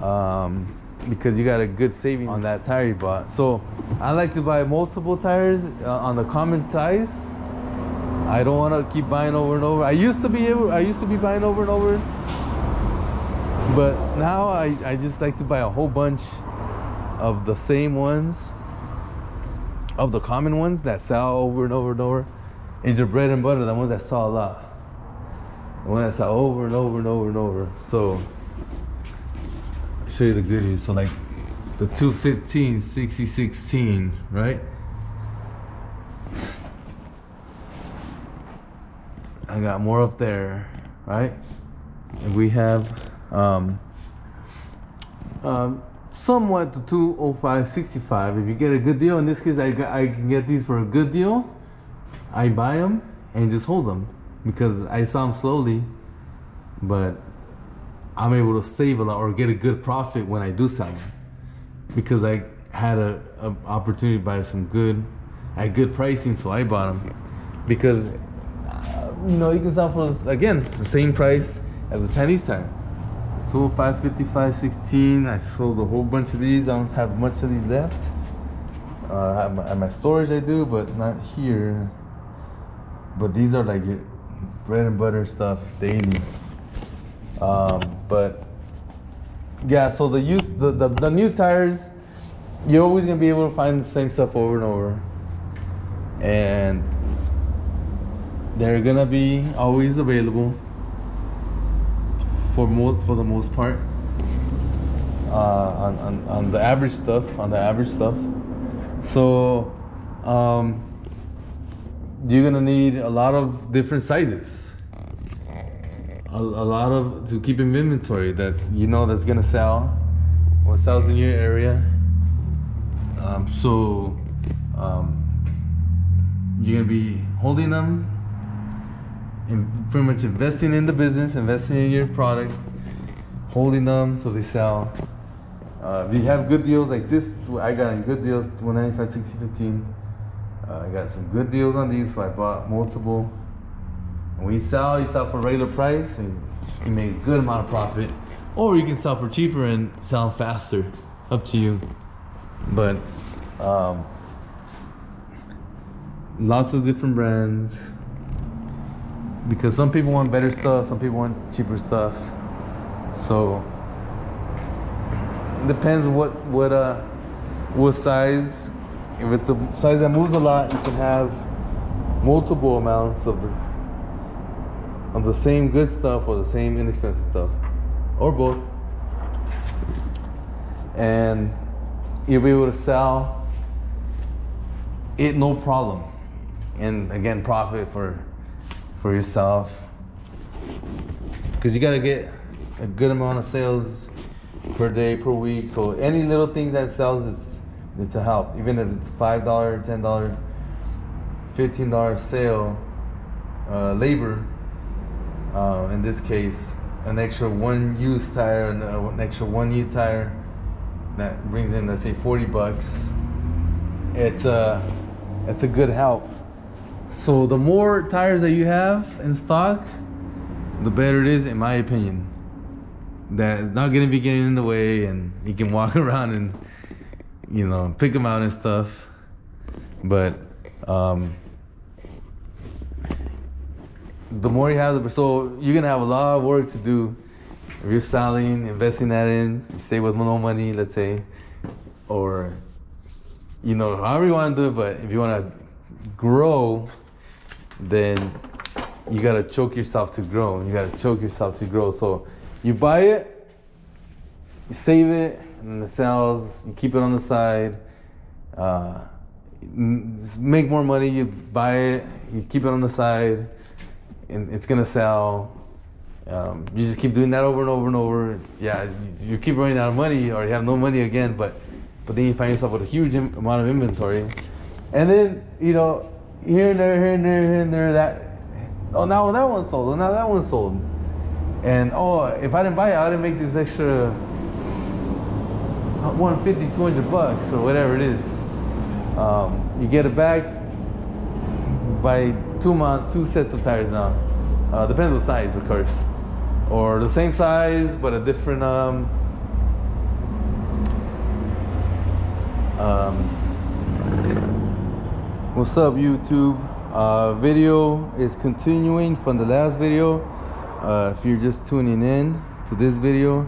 Um, because you got a good savings on that tire you bought. So I like to buy multiple tires uh, on the common size. I don't want to keep buying over and over. I used to be able, I used to be buying over and over, but now I, I just like to buy a whole bunch of the same ones, of the common ones that sell over and over and over is your bread and butter, the ones that saw a lot. The ones that saw over and over and over and over. So I'll show you the goodies. So like the 215 6016, right? I got more up there, right? And we have um, um, somewhat to 205 65. If you get a good deal, in this case, I, got, I can get these for a good deal I buy them and just hold them because I sell them slowly, but I'm able to save a lot or get a good profit when I do sell them because I had a, a opportunity to buy some good at good pricing, so I bought them. because uh, you know you can sell for again the same price as the Chinese tire. Tool 555 16. I sold a whole bunch of these. I don't have much of these left. Uh, at my storage I do, but not here. But these are like your bread and butter stuff daily. Um, but yeah, so the use the, the, the new tires, you're always gonna be able to find the same stuff over and over. And they're gonna be always available for most for the most part. Uh, on, on, on the average stuff, on the average stuff. So um, you're gonna need a lot of different sizes. A, a lot of to keep in inventory that you know that's gonna sell, what sells in your area. Um, so um, you're gonna be holding them and pretty much investing in the business, investing in your product, holding them so they sell. Uh, if you have good deals like this, I got in good deals, 195, 60, 15. Uh, I got some good deals on these, so I bought multiple. And when you sell, you sell for regular price, and you make a good amount of profit. Or you can sell for cheaper and sell faster. Up to you. But um, lots of different brands. Because some people want better stuff, some people want cheaper stuff. So depends what what uh what size. If it's a size that moves a lot, you can have multiple amounts of the of the same good stuff or the same inexpensive stuff, or both, and you'll be able to sell it no problem, and again profit for for yourself. Because you got to get a good amount of sales per day, per week. So any little thing that sells is it's a help. Even if it's five dollar, ten dollar, fifteen dollar sale, uh, labor. Uh, in this case, an extra one used tire and uh, an extra one new tire that brings in let's say forty bucks. It's a it's a good help. So the more tires that you have in stock, the better it is, in my opinion that's not gonna be getting in the way and you can walk around and you know pick them out and stuff. But um, the more you have the so you're gonna have a lot of work to do. If you're selling investing that in you stay with no money let's say or you know however you want to do it but if you want to grow then you gotta choke yourself to grow. You gotta choke yourself to grow. So you buy it, you save it, and it sells. You keep it on the side. Uh, make more money. You buy it, you keep it on the side, and it's gonna sell. Um, you just keep doing that over and over and over. Yeah, you, keep running out of money, or you have no money again. But but then you find yourself with a huge amount of inventory, and then you know here and there, here and there, here and there. That oh now that one's sold. Oh now that one's sold and oh, if I didn't buy it, I didn't make this extra 150, 200 bucks or whatever it is. Um, you get it back by two month, two sets of tires now. Uh, depends on size, of course, or the same size but a different. Um, um, what's up, YouTube? Uh, video is continuing from the last video. Uh, if you're just tuning in to this video,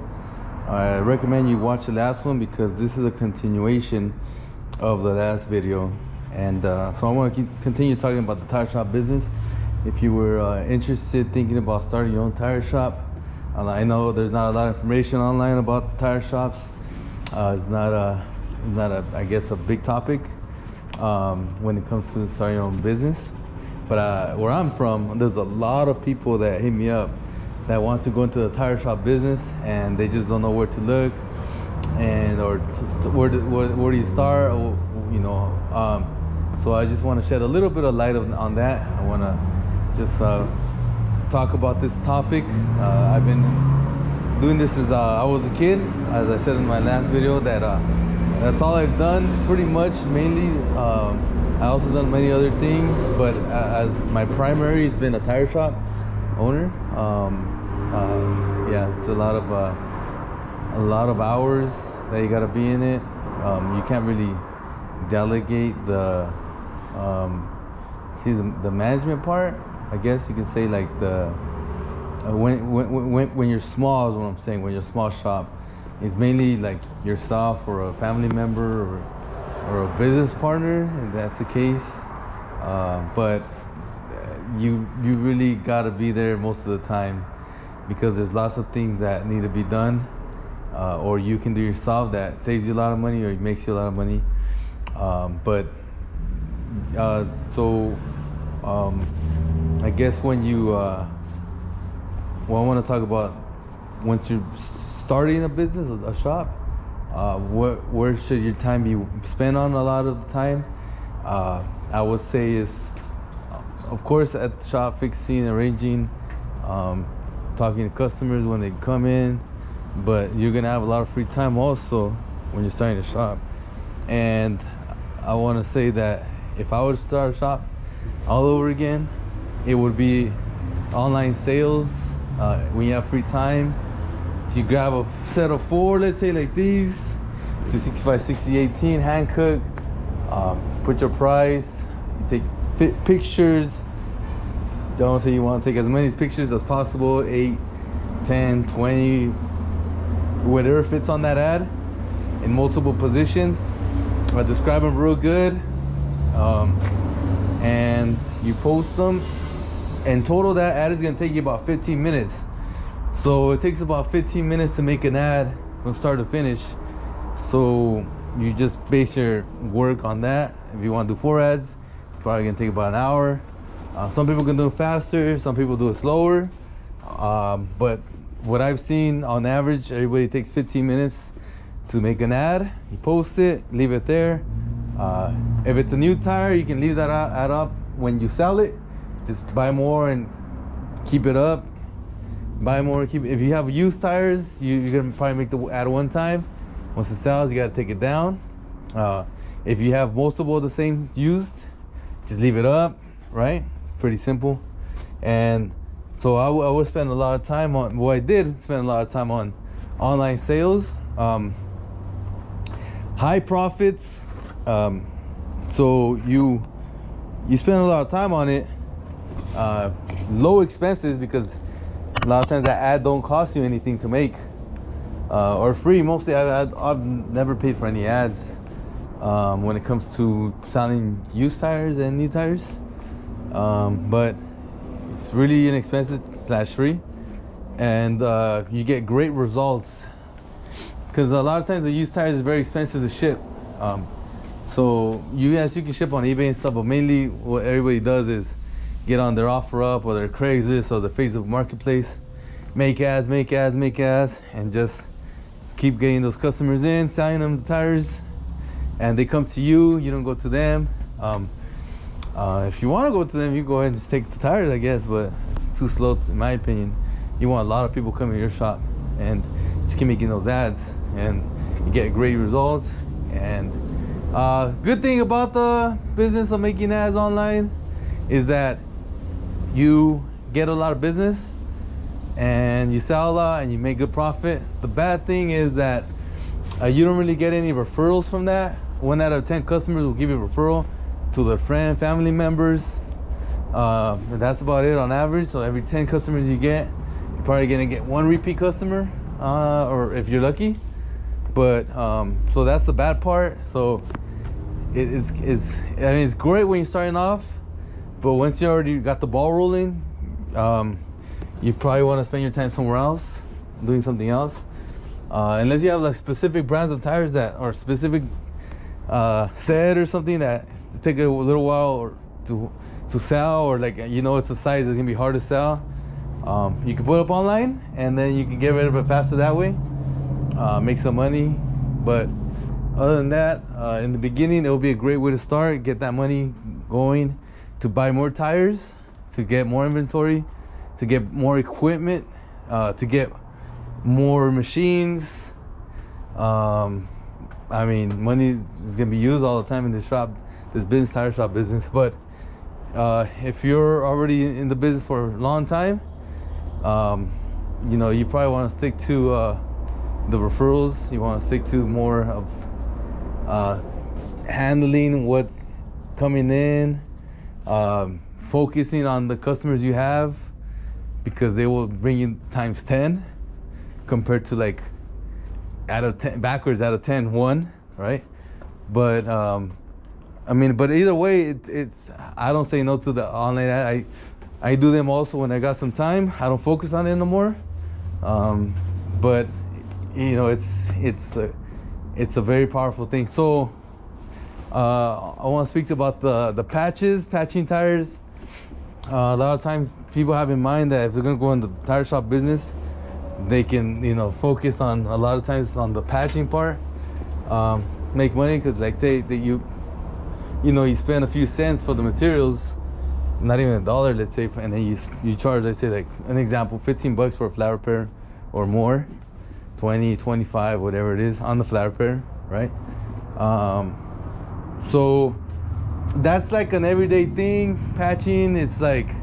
I recommend you watch the last one because this is a continuation of the last video. And uh, so I want to continue talking about the tire shop business. If you were uh, interested, thinking about starting your own tire shop, uh, I know there's not a lot of information online about tire shops. Uh, it's not a, it's not a, I guess, a big topic um, when it comes to starting your own business. But uh, where I'm from, there's a lot of people that hit me up that want to go into the tire shop business and they just don't know where to look and or where do, where, where do you start you know um, so i just want to shed a little bit of light on that. I want to just uh, talk about this topic. Uh, i've been doing this since uh, i was a kid. As i said in my last video that uh, that's all i've done pretty much mainly. Um, I also done many other things, but as my primary has been a tire shop owner. Um, uh, yeah, it's a lot of uh, a lot of hours that you gotta be in it. Um, you can't really delegate the um, see the, the management part. I guess you can say like the uh, when, when when when you're small is what I'm saying. When you're a small shop, it's mainly like yourself or a family member or or a business partner, if that's the case. Uh, but you you really got to be there most of the time because there's lots of things that need to be done, uh, or you can do yourself that saves you a lot of money or makes you a lot of money. Um, but uh, so um, I guess when you uh, well, I want to talk about once you're starting a business, a shop. Uh, where, where should your time be spent on a lot of the time? Uh, I would say is, of course, at the shop fixing, arranging, um, talking to customers when they come in, but you're gonna have a lot of free time also when you're starting a shop. And I want to say that if I to start a shop all over again, it would be online sales uh, when you have free time. You grab a set of four, let's say like these, to 65, 60, 18, Hankook, um, put your price, take pictures. Don't say you want to take as many pictures as possible, 8, 10, 20, whatever fits on that ad in multiple positions. Describe them real good. Um, and you post them. In total, that ad is gonna take you about 15 minutes. So it takes about 15 minutes to make an ad from start to finish. So you just base your work on that. If you want to do four ads, it's probably gonna take about an hour. Uh, some people can do it faster, some people do it slower. Um, but what I've seen on average, everybody takes 15 minutes to make an ad. You post it, leave it there. Uh, if it's a new tire, you can leave that ad up when you sell it. Just buy more and keep it up. Buy more, keep. If you have used tires, you, you're gonna probably make the ad one time. Once it sells, you gotta take it down. Uh, if you have multiple of the same used, just leave it up, right? Pretty simple. And so I, I would spend a lot of time on, well, I did spend a lot of time on online sales. Um, high profits. Um, so you you spend a lot of time on it. Uh, low expenses because a lot of times that ad don't cost you anything to make uh, or free. Mostly, I, have never paid for any ads um, when it comes to selling used tires and new tires. Um, but it's really inexpensive slash free, and uh, you get great results. Because a lot of times the used tires is very expensive to ship. Um, so you yes you can ship on eBay and stuff, but mainly what everybody does is get on their OfferUp or their Craigslist or the Facebook Marketplace, make ads, make ads, make ads, and just keep getting those customers in, selling them the tires, and they come to you. You don't go to them. Um, uh, if you want to go to them, you go ahead and just take the tires, I guess. But it's too slow, in my opinion. You want a lot of people coming to your shop, and just keep making those ads, and you get great results. And uh, good thing about the business of making ads online is that you get a lot of business and you sell a lot and you make good profit. The bad thing is that uh, you don't really get any referrals from that. One out of 10 customers will give you a referral to their friend, family members. Uh, that's about it on average. So every 10 customers you get, you're probably gonna get one repeat customer, uh, or if you're lucky. But um, so that's the bad part. So it, it's it's I mean it's great when you're starting off, but once you already got the ball rolling, um, you probably want to spend your time somewhere else, doing something else. Uh, unless you have like specific brands of tires that are specific uh, set or something that take a little while to to sell or like you know it's a size that's gonna be hard to sell. Um, you can put it up online and then you can get rid of it faster that way, uh, make some money. But other than that, uh, in the beginning, it will be a great way to start, get that money going, to buy more tires, to get more inventory, to get more equipment, uh, to get more machines. Um, I mean, money is gonna be used all the time in the shop. This business tire shop business. But uh, if you're already in the business for a long time, um, you know you probably want to stick to uh, the referrals. You want to stick to more of uh, handling what's coming in, um, focusing on the customers you have because they will bring you times 10 compared to like out of 10 backwards out of 10 one right but um i mean but either way it, it's i don't say no to the online. I i do them also when i got some time. I don't focus on it no more. Um but you know it's it's a, it's a very powerful thing. So uh, I want to speak about the the patches, patching tires. Uh, a lot of times, people have in mind that if they're gonna go in the tire shop business, they can you know focus on a lot of times on the patching part, um, make money because like they, they you you know you spend a few cents for the materials, not even a dollar let's say, and then you you charge let's say like an example 15 bucks for a flat repair or more, 20, 25, whatever it is on the flat repair right? Um, so that's like an everyday thing. Patching, it's like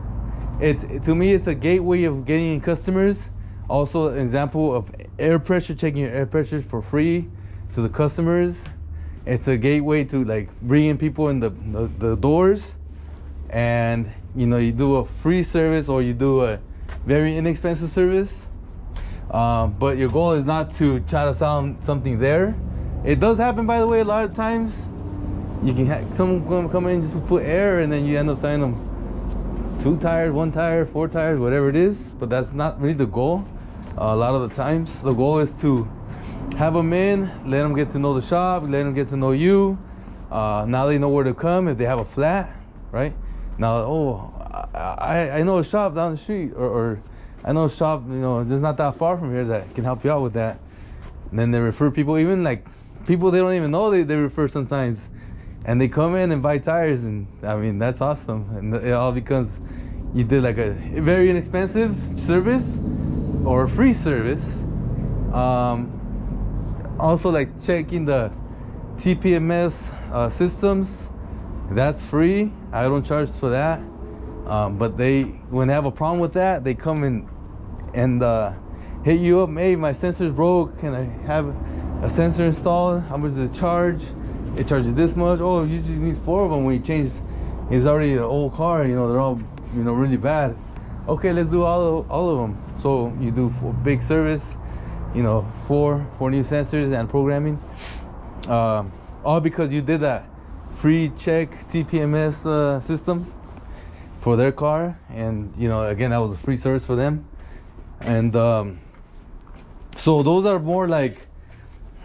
it to me it's a gateway of getting customers. Also, an example of air pressure, checking your air pressure for free to the customers. It's a gateway to like bringing people in the, the, the doors, and you know you do a free service or you do a very inexpensive service. Um, but your goal is not to try to sell something there. It does happen, by the way, a lot of times you can have someone come in just put air and then you end up selling them two tires, one tire, four tires, whatever it is. But that's not really the goal. Uh, a lot of the times, the goal is to have them in, let them get to know the shop, let them get to know you. Uh, now they know where to come if they have a flat, right? Now, oh, I, I know a shop down the street, or, or I know a shop, you know, just not that far from here that can help you out with that. And then they refer people, even like people they don't even know they, they refer sometimes and they come in and buy tires and i mean that's awesome and it all becomes you did like a very inexpensive service or a free service um, also like checking the tpms uh, systems that's free i don't charge for that um, but they when they have a problem with that they come in and uh, hit you up hey my sensor's broke can i have a sensor installed how much does it charge it charges this much. Oh, you just need four of them when you change. It's already an old car. You know they're all you know really bad. Okay, let's do all of, all of them. So you do a big service. You know, four four new sensors and programming. Uh, all because you did that free check TPMS uh, system for their car, and you know again that was a free service for them. And um, so those are more like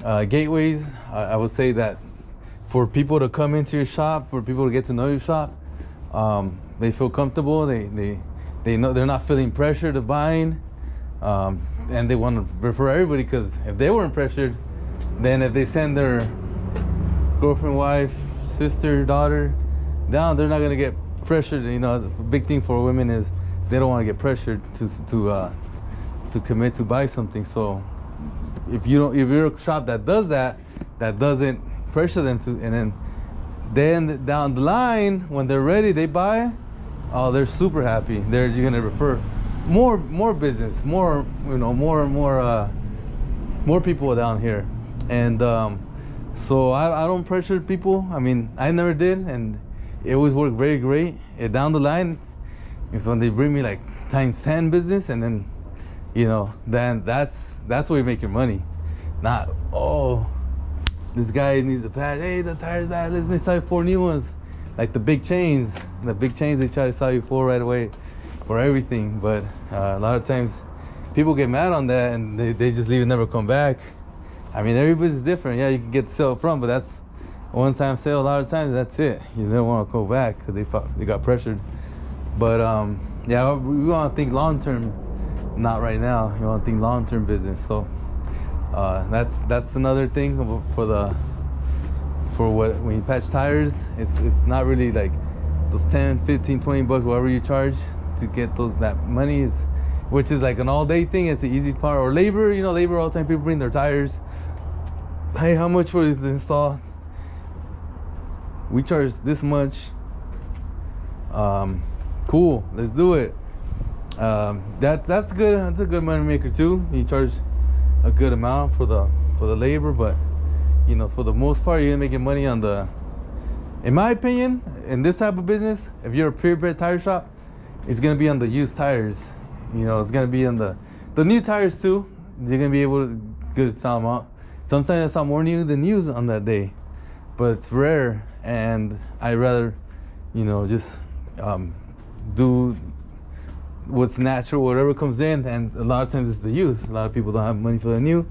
uh, gateways. I, would say that for people to come into your shop, for people to get to know your shop. Um, they feel comfortable. They they they know they're not feeling pressure to buying, um, and they want to refer everybody because if they weren't pressured, then if they send their girlfriend, wife, sister, daughter down, they're not gonna get pressured. You know, the big thing for women is they don't want to get pressured to to uh, to commit to buy something. So if you don't, if you're a shop that does that, that doesn't pressure them to, and then then down the line when they're ready, they buy. Oh, they're super happy. They're just gonna refer more more business, more you know, more more uh, more people down here, and um, so I, I don't pressure people. I mean, I never did, and it always worked very great. And down the line is when they bring me like times ten business, and then you know, then that's that's where you make your money. Not oh this guy needs a patch. Hey, the tire's bad. Let's, sell you four new ones. Like the big chains. The big chains they try to sell you four right away for everything. But uh, a lot of times people get mad on that and they, they just leave and never come back. I mean, everybody's different. Yeah, you can get sale from, but that's one time sale. A lot of times that's it. You don't want to go back because they fought, they got pressured. But um, yeah, we want to think long term, not right now. You want to think long term business. So uh, that's that's another thing for the for what when you patch tires it's it's not really like those 10 15 20 bucks whatever you charge to get those that money is which is like an all day thing it's the easy part or labor you know labor all the time people bring their tires hey how much for the install we charge this much. Um, cool, let's do it. Um, that that's good. That's a good money maker too. You charge a good amount for the for the labor, but you know, for the most part, you're making money on the. In my opinion, in this type of business, if you're a purebred tire shop, it's gonna be on the used tires. You know, it's gonna be on the the new tires too. You're gonna be able to good sell them out. Sometimes I saw more new than used on that day, but it's rare, and I rather, you know, just um, do what's natural, whatever comes in, and a lot of times it's the used. A lot of people don't have money for the new.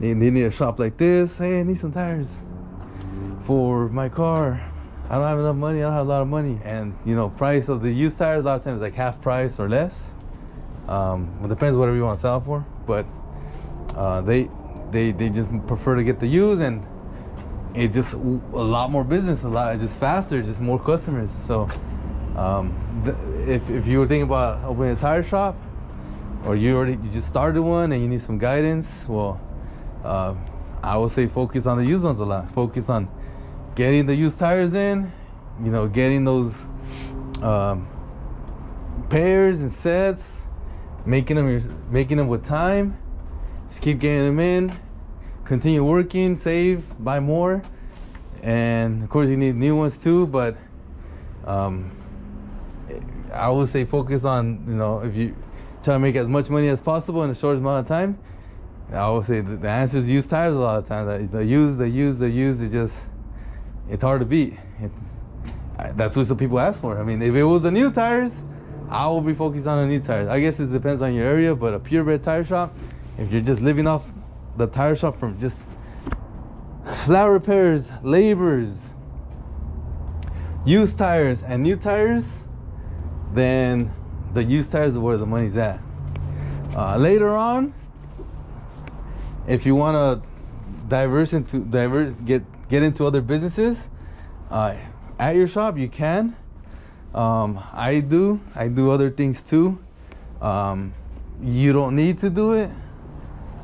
They, they need a shop like this. Hey, I need some tires for my car. I don't have enough money. I don't have a lot of money, and you know, price of the used tires a lot of times like half price or less. Um, it depends whatever you want to sell for, but uh, they they they just prefer to get the used and it's just a lot more business, a lot just faster, just more customers. So um, if if you were thinking about opening a tire shop, or you already you just started one and you need some guidance, well, uh, I would say focus on the used ones a lot. Focus on getting the used tires in, you know, getting those um, pairs and sets, making them making them with time. Just keep getting them in. Continue working, save, buy more, and of course you need new ones too. But um, I would say focus on you know if you try to make as much money as possible in the shortest amount of time. I would say the, the answer is use tires a lot of times. The use, the use, the use. It just it's hard to beat. It, that's what some people ask for. I mean, if it was the new tires, I will be focused on the new tires. I guess it depends on your area, but a purebred tire shop, if you're just living off the tire shop from just flat repairs, labors, used tires, and new tires, then the used tires is where the money's at. Uh, later on, if you want to diverse into diverse get get into other businesses uh, at your shop, you can. Um, I do. I do other things too. Um, you don't need to do it.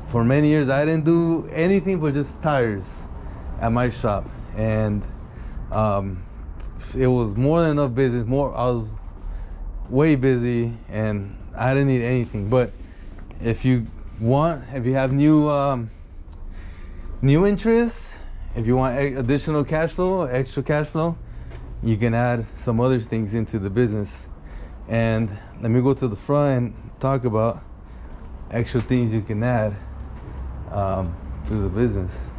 For many years, I didn't do anything but just tires at my shop, and um, it was more than enough business. More, I was way busy, and I didn't need anything. But if you want, if you have new um, new interests, if you want additional cash flow, extra cash flow, you can add some other things into the business. And let me go to the front and talk about extra things you can add um, to the business.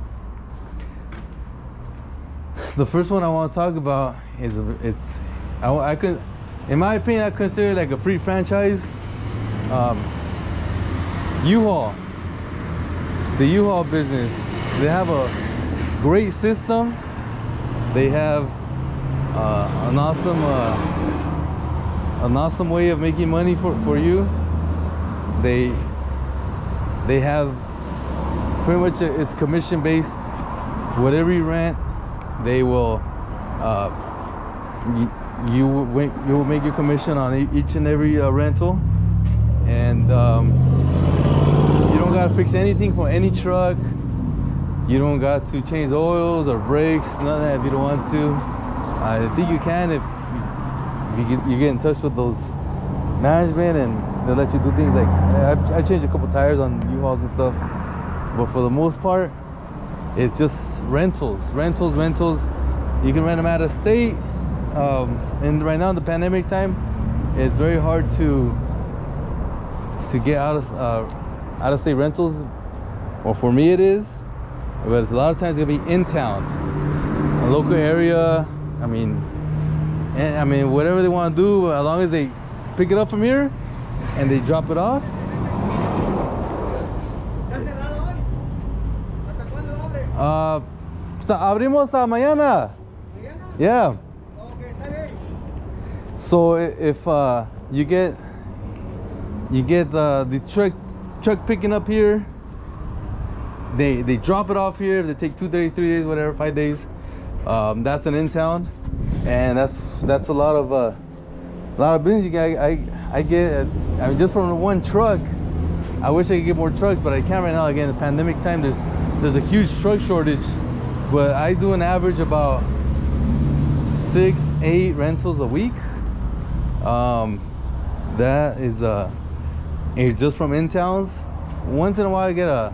The first one I want to talk about is it's I, I could, in my opinion, I consider it like a free franchise. Um, U-Haul, the U-Haul business, they have a great system. They have uh, an awesome, uh, an awesome way of making money for, for you. They, they have pretty much a, it's commission based. Whatever you rent, they will, uh, you, you, will, you will make your commission on each and every uh, rental. And um, you don't gotta fix anything for any truck. You don't got to change oils or brakes, none of that if you don't want to. I think you can if you get, you get in touch with those management and they'll let you do things like I've, I've changed a couple tires on U-Hauls and stuff but for the most part it's just rentals rentals rentals. You can rent them out of state um, and right now in the pandemic time it's very hard to to get out of uh, out of state rentals. Well for me it is but a lot of times gonna be in town a local area i mean and, i mean whatever they want to do as long as they pick it up from here and they drop it off Uh, abrimos a mañana. Yeah. Okay, está bien. So if uh, you get you get the the truck truck picking up here, they they drop it off here. They take two days, three days, whatever, five days. Um, that's an in town, and that's that's a lot of uh, a lot of business. Get, I I get I mean just from one truck. I wish I could get more trucks, but I can't right now. Again, the pandemic time, there's there's a huge truck shortage but i do an average about six, eight rentals a week. Um, that is uh, it's just from in towns. Once in a while, I get a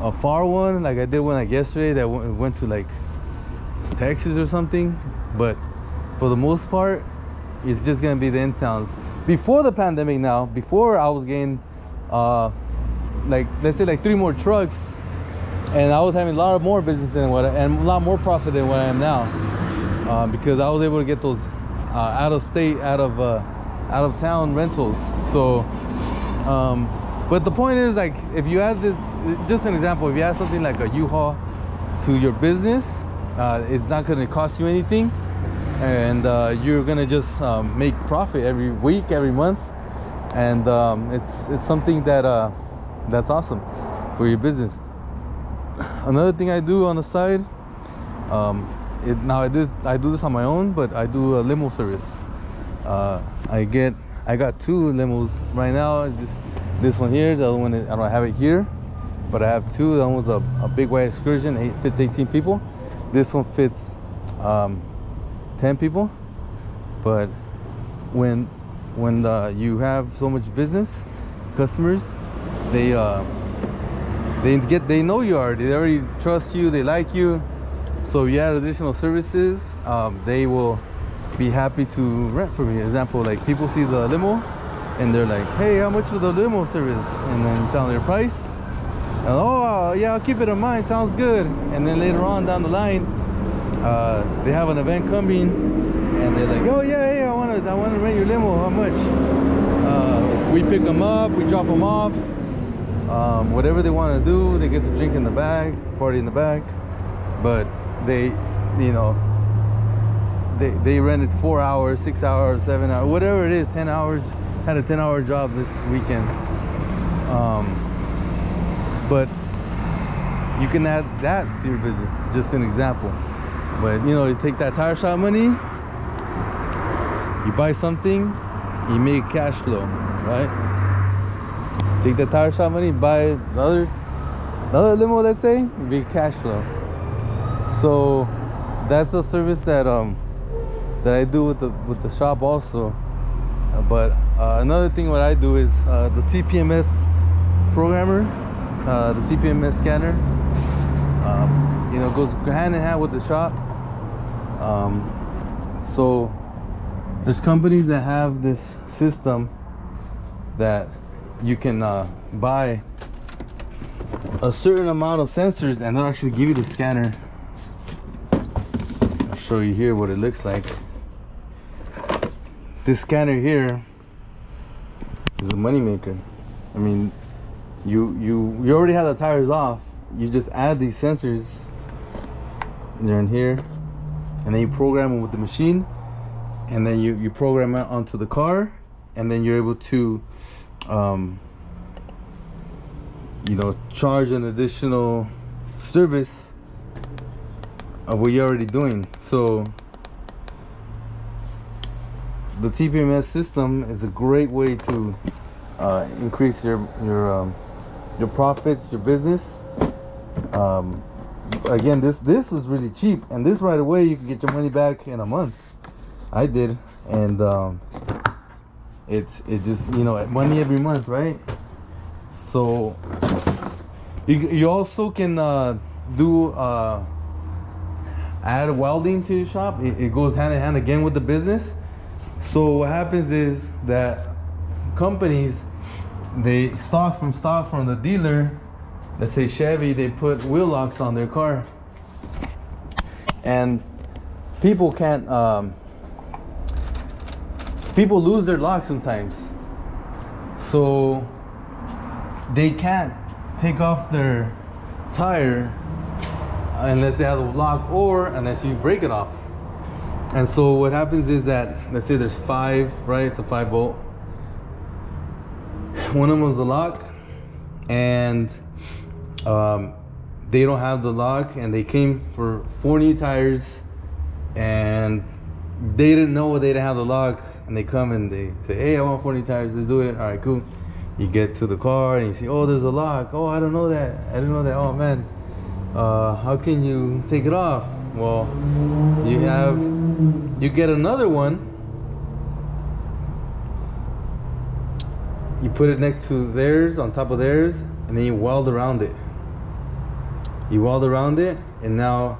a far one, like I did one like yesterday that went to like Texas or something. But for the most part, it's just gonna be the in towns. Before the pandemic, now before I was getting uh, like let's say like three more trucks, and I was having a lot more business than what and a lot more profit than what I am now, uh, because I was able to get those uh, out of state, out of uh, out of town rentals. So, um, but the point is like if you add this, just an example, if you add something like a U-Haul to your business, uh, it's not going to cost you anything, and uh, you're going to just um, make profit every week, every month, and um, it's it's something that uh, that's awesome for your business. Another thing I do on the side. Um, it, now I did I do this on my own, but I do a limo service. Uh, I get I got two limos right now. It's just this one here. The other one is, I don't have it here, but I have two. That one's a, a big white excursion. It fits 18 people. This one fits um, 10 people. But when when uh, you have so much business, customers, they uh, they get they know you already. They already trust you. They like you so if you add additional services, um, they will be happy to rent from you. Example, like people see the limo and they're like, hey, how much for the limo service? And then tell them their price. And, oh, yeah, I'll keep it in mind. Sounds good. And then later on down the line, uh, they have an event coming and they're like, oh, yeah, hey, I want to I wanna rent your limo. How much? Uh, we pick them up, we drop them off. Um, whatever they want to do, they get to drink in the bag, party in the bag. But they you know they they rented four hours six hours seven hours whatever it is 10 hours had a 10 hour job this weekend. Um, but you can add that to your business just an example. But you know you take that tire shop money you buy something you make cash flow right? Take that tire shop money buy another, another limo let's say you make cash flow. So that's a service that um that I do with the with the shop also. But uh, another thing what I do is uh, the TPMS programmer uh, the TPMS scanner um, you know goes hand in hand with the shop. Um, so there's companies that have this system that you can uh, buy a certain amount of sensors and they'll actually give you the scanner. I'll show you here what it looks like this scanner here is a moneymaker. I mean you you you already have the tires off. You just add these sensors. They're in here. And then you program them with the machine. And then you you program it onto the car. And then you're able to um, you know charge an additional service of what you're already doing. So the TPMS system is a great way to uh, increase your your um, your profits, your business. Um, again, this this was really cheap, and this right away you can get your money back in a month. I did, and um, it's it just you know money every month, right? So you you also can uh, do. Uh, add welding to your shop. It, it goes hand in hand again with the business. So what happens is that companies they stock from stock from the dealer. Let's say Chevy, they put wheel locks on their car, and people can't. Um, people lose their locks sometimes, so they can't take off their tire unless they have a lock or unless you break it off. And so what happens is that let's say there's five, right? It's a five bolt. One of them was the lock, and um, they don't have the lock, and they came for four new tires, and they didn't know they didn't have the lock, and they come and they say, "Hey, I want four new tires. Let's do it." All right, cool. You get to the car and you see, "Oh, there's a lock. Oh, I don't know that. I didn't know that. Oh man." uh, how can you take it off? Well, you have you get another one. You put it next to theirs on top of theirs and then you weld around it. You weld around it and now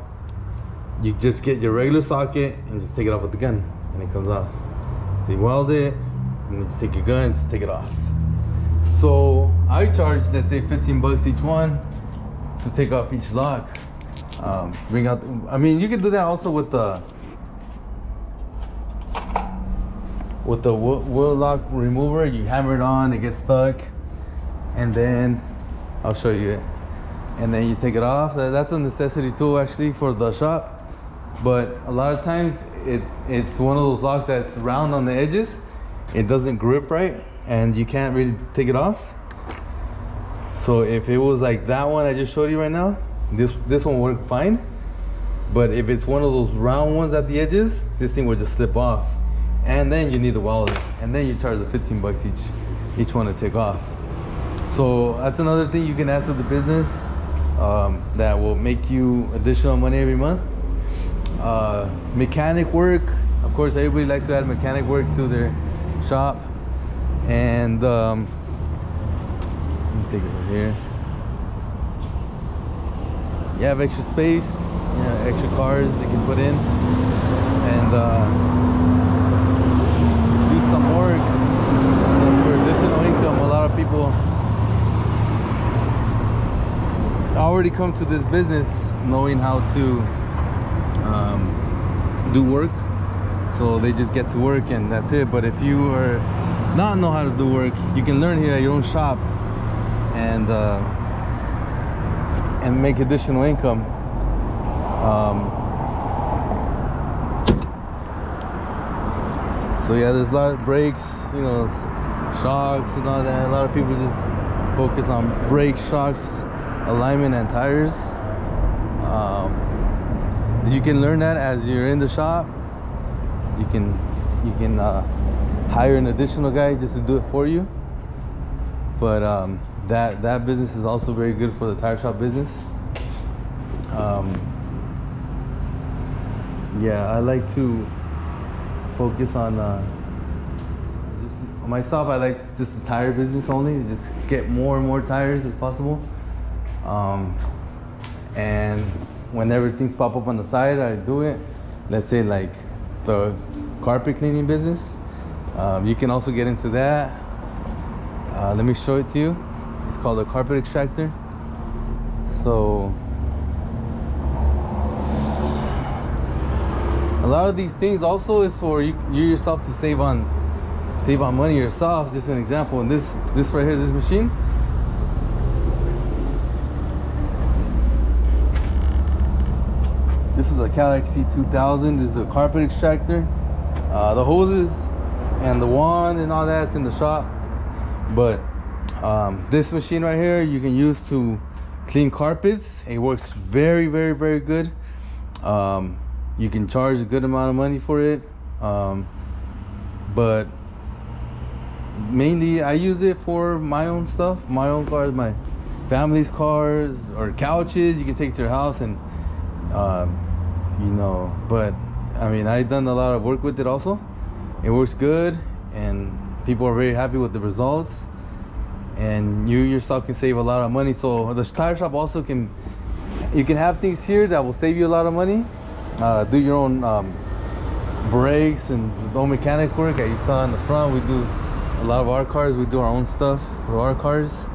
you just get your regular socket and just take it off with the gun and it comes off. So you weld it and you just take your gun just take it off. So i charge let's say 15 bucks each one to take off each lock. Um, bring out i mean you can do that also with the with the wheel lock remover you hammer it on it gets stuck and then I'll show you it. And then you take it off. That's a necessity tool actually for the shop. But a lot of times it it's one of those locks that's round on the edges. It doesn't grip right and you can't really take it off. So if it was like that one I just showed you right now this this one worked fine. But if it's one of those round ones at the edges this thing will just slip off and then you need a wallet. And then you charge the 15 bucks each each one to take off. So that's another thing you can add to the business um, that will make you additional money every month. Uh, mechanic work. Of course everybody likes to add mechanic work to their shop. And um, let me take it right here. You have extra space you extra cars you can put in. And uh, some work for additional income. A lot of people already come to this business knowing how to um, do work. So they just get to work and that's it. But if you are not know how to do work, you can learn here at your own shop and uh, and make additional income. Um, so yeah there's a lot of brakes you know shocks and all that. A lot of people just focus on brake shocks alignment and tires. Um, you can learn that as you're in the shop. You can you can uh, hire an additional guy just to do it for you. But um, that that business is also very good for the tire shop business. Um, yeah I like to focus on uh, just myself. I like just the tire business only. Just get more and more tires as possible. Um, and whenever things pop up on the side, I do it. Let's say like the carpet cleaning business. Um, you can also get into that. Uh, let me show it to you. It's called a carpet extractor. So a lot of these things also is for you, you yourself to save on save on money yourself just an example. And this this right here this machine. This is a Cal XC2000 this is a carpet extractor. Uh, the hoses and the wand and all that's in the shop. But um, this machine right here you can use to clean carpets. It works very very very good. Um, you can charge a good amount of money for it um, but mainly i use it for my own stuff my own cars my family's cars or couches you can take to your house and um, you know but i mean i've done a lot of work with it also. It works good and people are very happy with the results and you yourself can save a lot of money. So the tire shop also can you can have things here that will save you a lot of money uh, do your own um, brakes and own mechanic work as you saw in the front. We do a lot of our cars. We do our own stuff for our cars.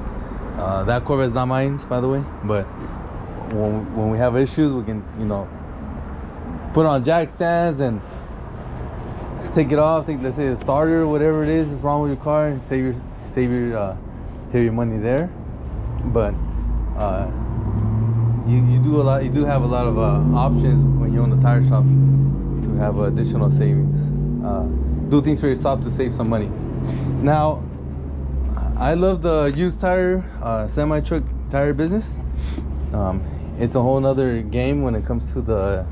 Uh, that Corvette's not mine by the way but when, when we have issues we can you know put on jack stands and take it off take let's say the starter whatever it is is wrong with your car and save your save your uh, save your money there. But uh, you, you do a lot you do have a lot of uh, options when you own a tire shop to have additional savings. Uh, do things for yourself to save some money. Now I love the used tire uh, semi truck tire business. Um, it's a whole nother game when it comes to the,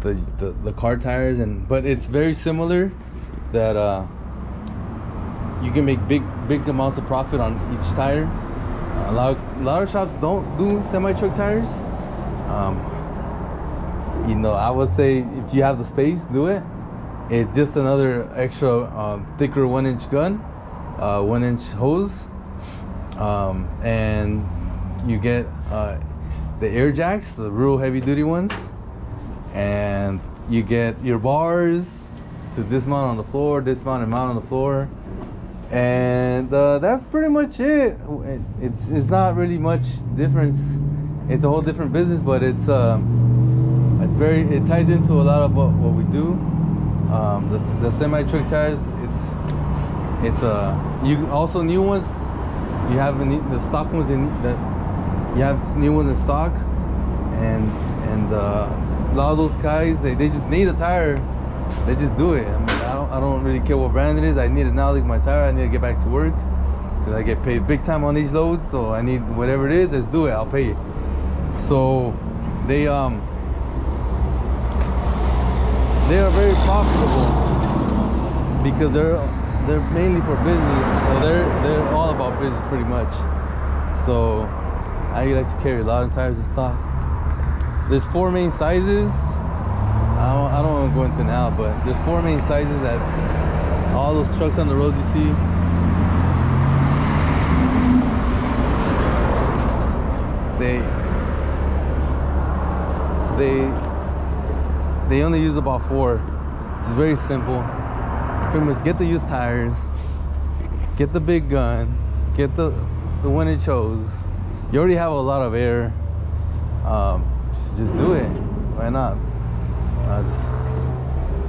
the the, the car tires and but it's very similar that uh, you can make big big amounts of profit on each tire a lot of, a lot of shops don't do semi truck tires. Um, you know, I would say if you have the space, do it. It's just another extra um, thicker one inch gun, uh, one inch hose, um, and you get uh, the air jacks, the real heavy duty ones, and you get your bars to dismount on the floor, dismount and mount on the floor, and uh, that's pretty much it. It's it's not really much difference. It's a whole different business, but it's um, it's very it ties into a lot of what, what we do. Um, the, the semi truck tires, it's it's uh you also new ones. You have the, the stock ones in that you have new ones in stock, and and uh, a lot of those guys they, they just need a tire. They just do it. I mean, I don't really care what brand it is. I need it now. Like my tire, I need to get back to work because I get paid big time on these loads. So I need whatever it is. Let's do it. I'll pay you. So they um they are very profitable because they're they're mainly for business. Well, they're they're all about business pretty much. So I like to carry a lot of tires in stock. There's four main sizes. I don't, I don't want to go into now, but there's four main sizes that all those trucks on the road you see. They they they only use about four. It's very simple. It's pretty much get the used tires, get the big gun, get the the one it chose. You already have a lot of air. Um, just do it. Why not? Uh,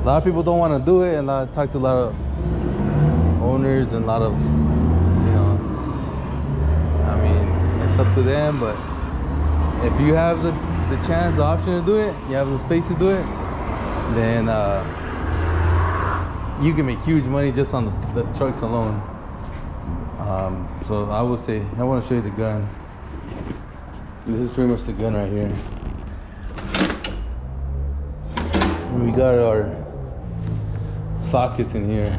a lot of people don't want to do it, and I talk to a lot of owners and a lot of, you know, I mean, it's up to them. But if you have the the chance, the option to do it, you have the space to do it, then uh, you can make huge money just on the, the trucks alone. Um, so I will say I want to show you the gun. This is pretty much the gun right here. And we got our sockets in here,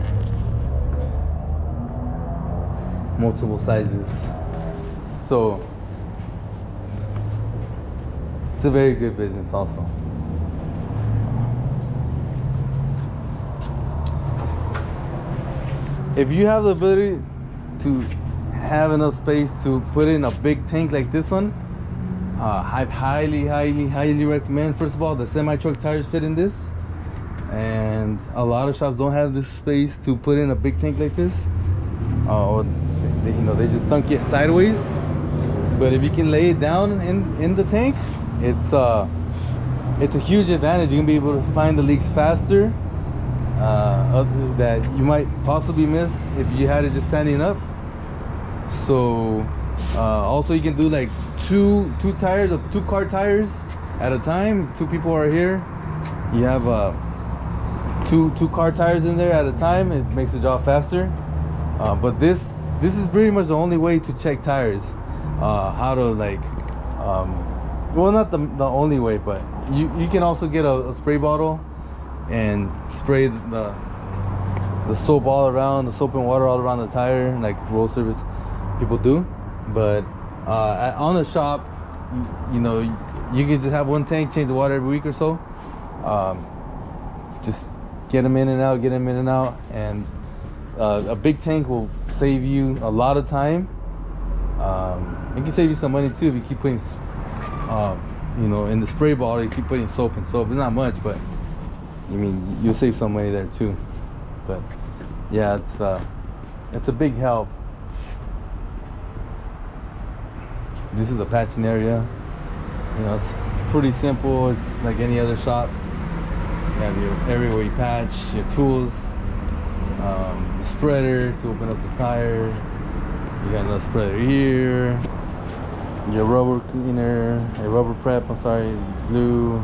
multiple sizes. So it's a very good business also. If you have the ability to have enough space to put in a big tank like this one, uh, I highly, highly, highly recommend. First of all, the semi truck tires fit in this, and a lot of shops don't have the space to put in a big tank like this. Uh, or they, you know, they just dunk it sideways. But if you can lay it down in in the tank, it's uh, it's a huge advantage. You can be able to find the leaks faster. Uh, that you might possibly miss if you had it just standing up. So uh, also you can do like two two tires of two car tires at a time. Two people are here you have uh two two car tires in there at a time. It makes the job faster. Uh, but this this is pretty much the only way to check tires. Uh, how to like um, well not the, the only way but you you can also get a, a spray bottle and spray the the soap all around the soap and water all around the tire like road service people do but uh, on the shop you, you, know you can just have one tank change the water every week or so. Um, just get them in and out get them in and out. And uh, a big tank will save you a lot of time. Um, it can save you some money too if you keep putting uh, you know in the spray bottle you keep putting soap and soap. It's not much but I mean you'll save some money there too. But yeah it's uh, it's a big help this is a patching area. You know it's pretty simple. It's like any other shop. You have your area where you patch your tools um, the spreader to open up the tire. You got another spreader here. Your rubber cleaner a rubber prep i'm sorry glue.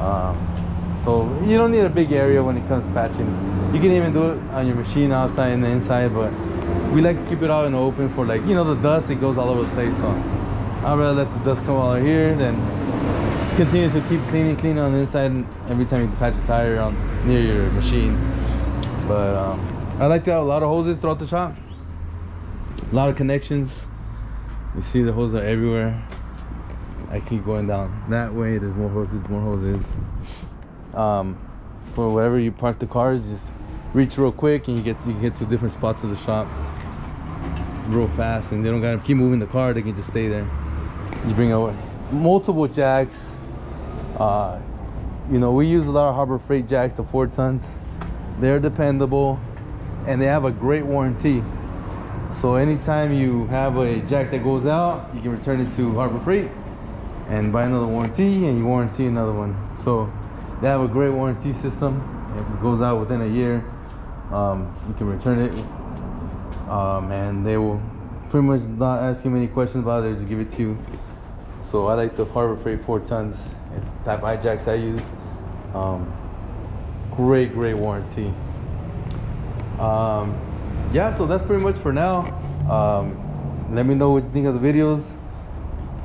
Um, so you don't need a big area when it comes to patching. You can even do it on your machine outside and the inside but we like to keep it out in the open for like you know the dust it goes all over the place so I'd rather let the dust come out here than continue to keep cleaning cleaning on the inside every time you patch a tire on near your machine but um, I like to have a lot of hoses throughout the shop a lot of connections you see the hoses are everywhere I keep going down that way. There's more hoses, more hoses. Um, for wherever you park the cars, just reach real quick and you get you can get to different spots of the shop real fast, and they don't gotta keep moving the car. They can just stay there. You bring out multiple jacks. Uh, you know, we use a lot of Harbor Freight jacks, the four tons. They're dependable, and they have a great warranty. So anytime you have a jack that goes out, you can return it to Harbor Freight and buy another warranty, and you warranty another one. So they have a great warranty system. If it goes out within a year, um, you can return it, um, and they will pretty much not ask you many questions about it. They just give it to you. So I like the Harbor Freight four tons. It's the type of jacks I use. Um, great, great warranty. Um, yeah, so that's pretty much for now. Um, let me know what you think of the videos.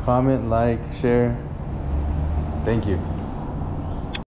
Comment, like, share. Thank you.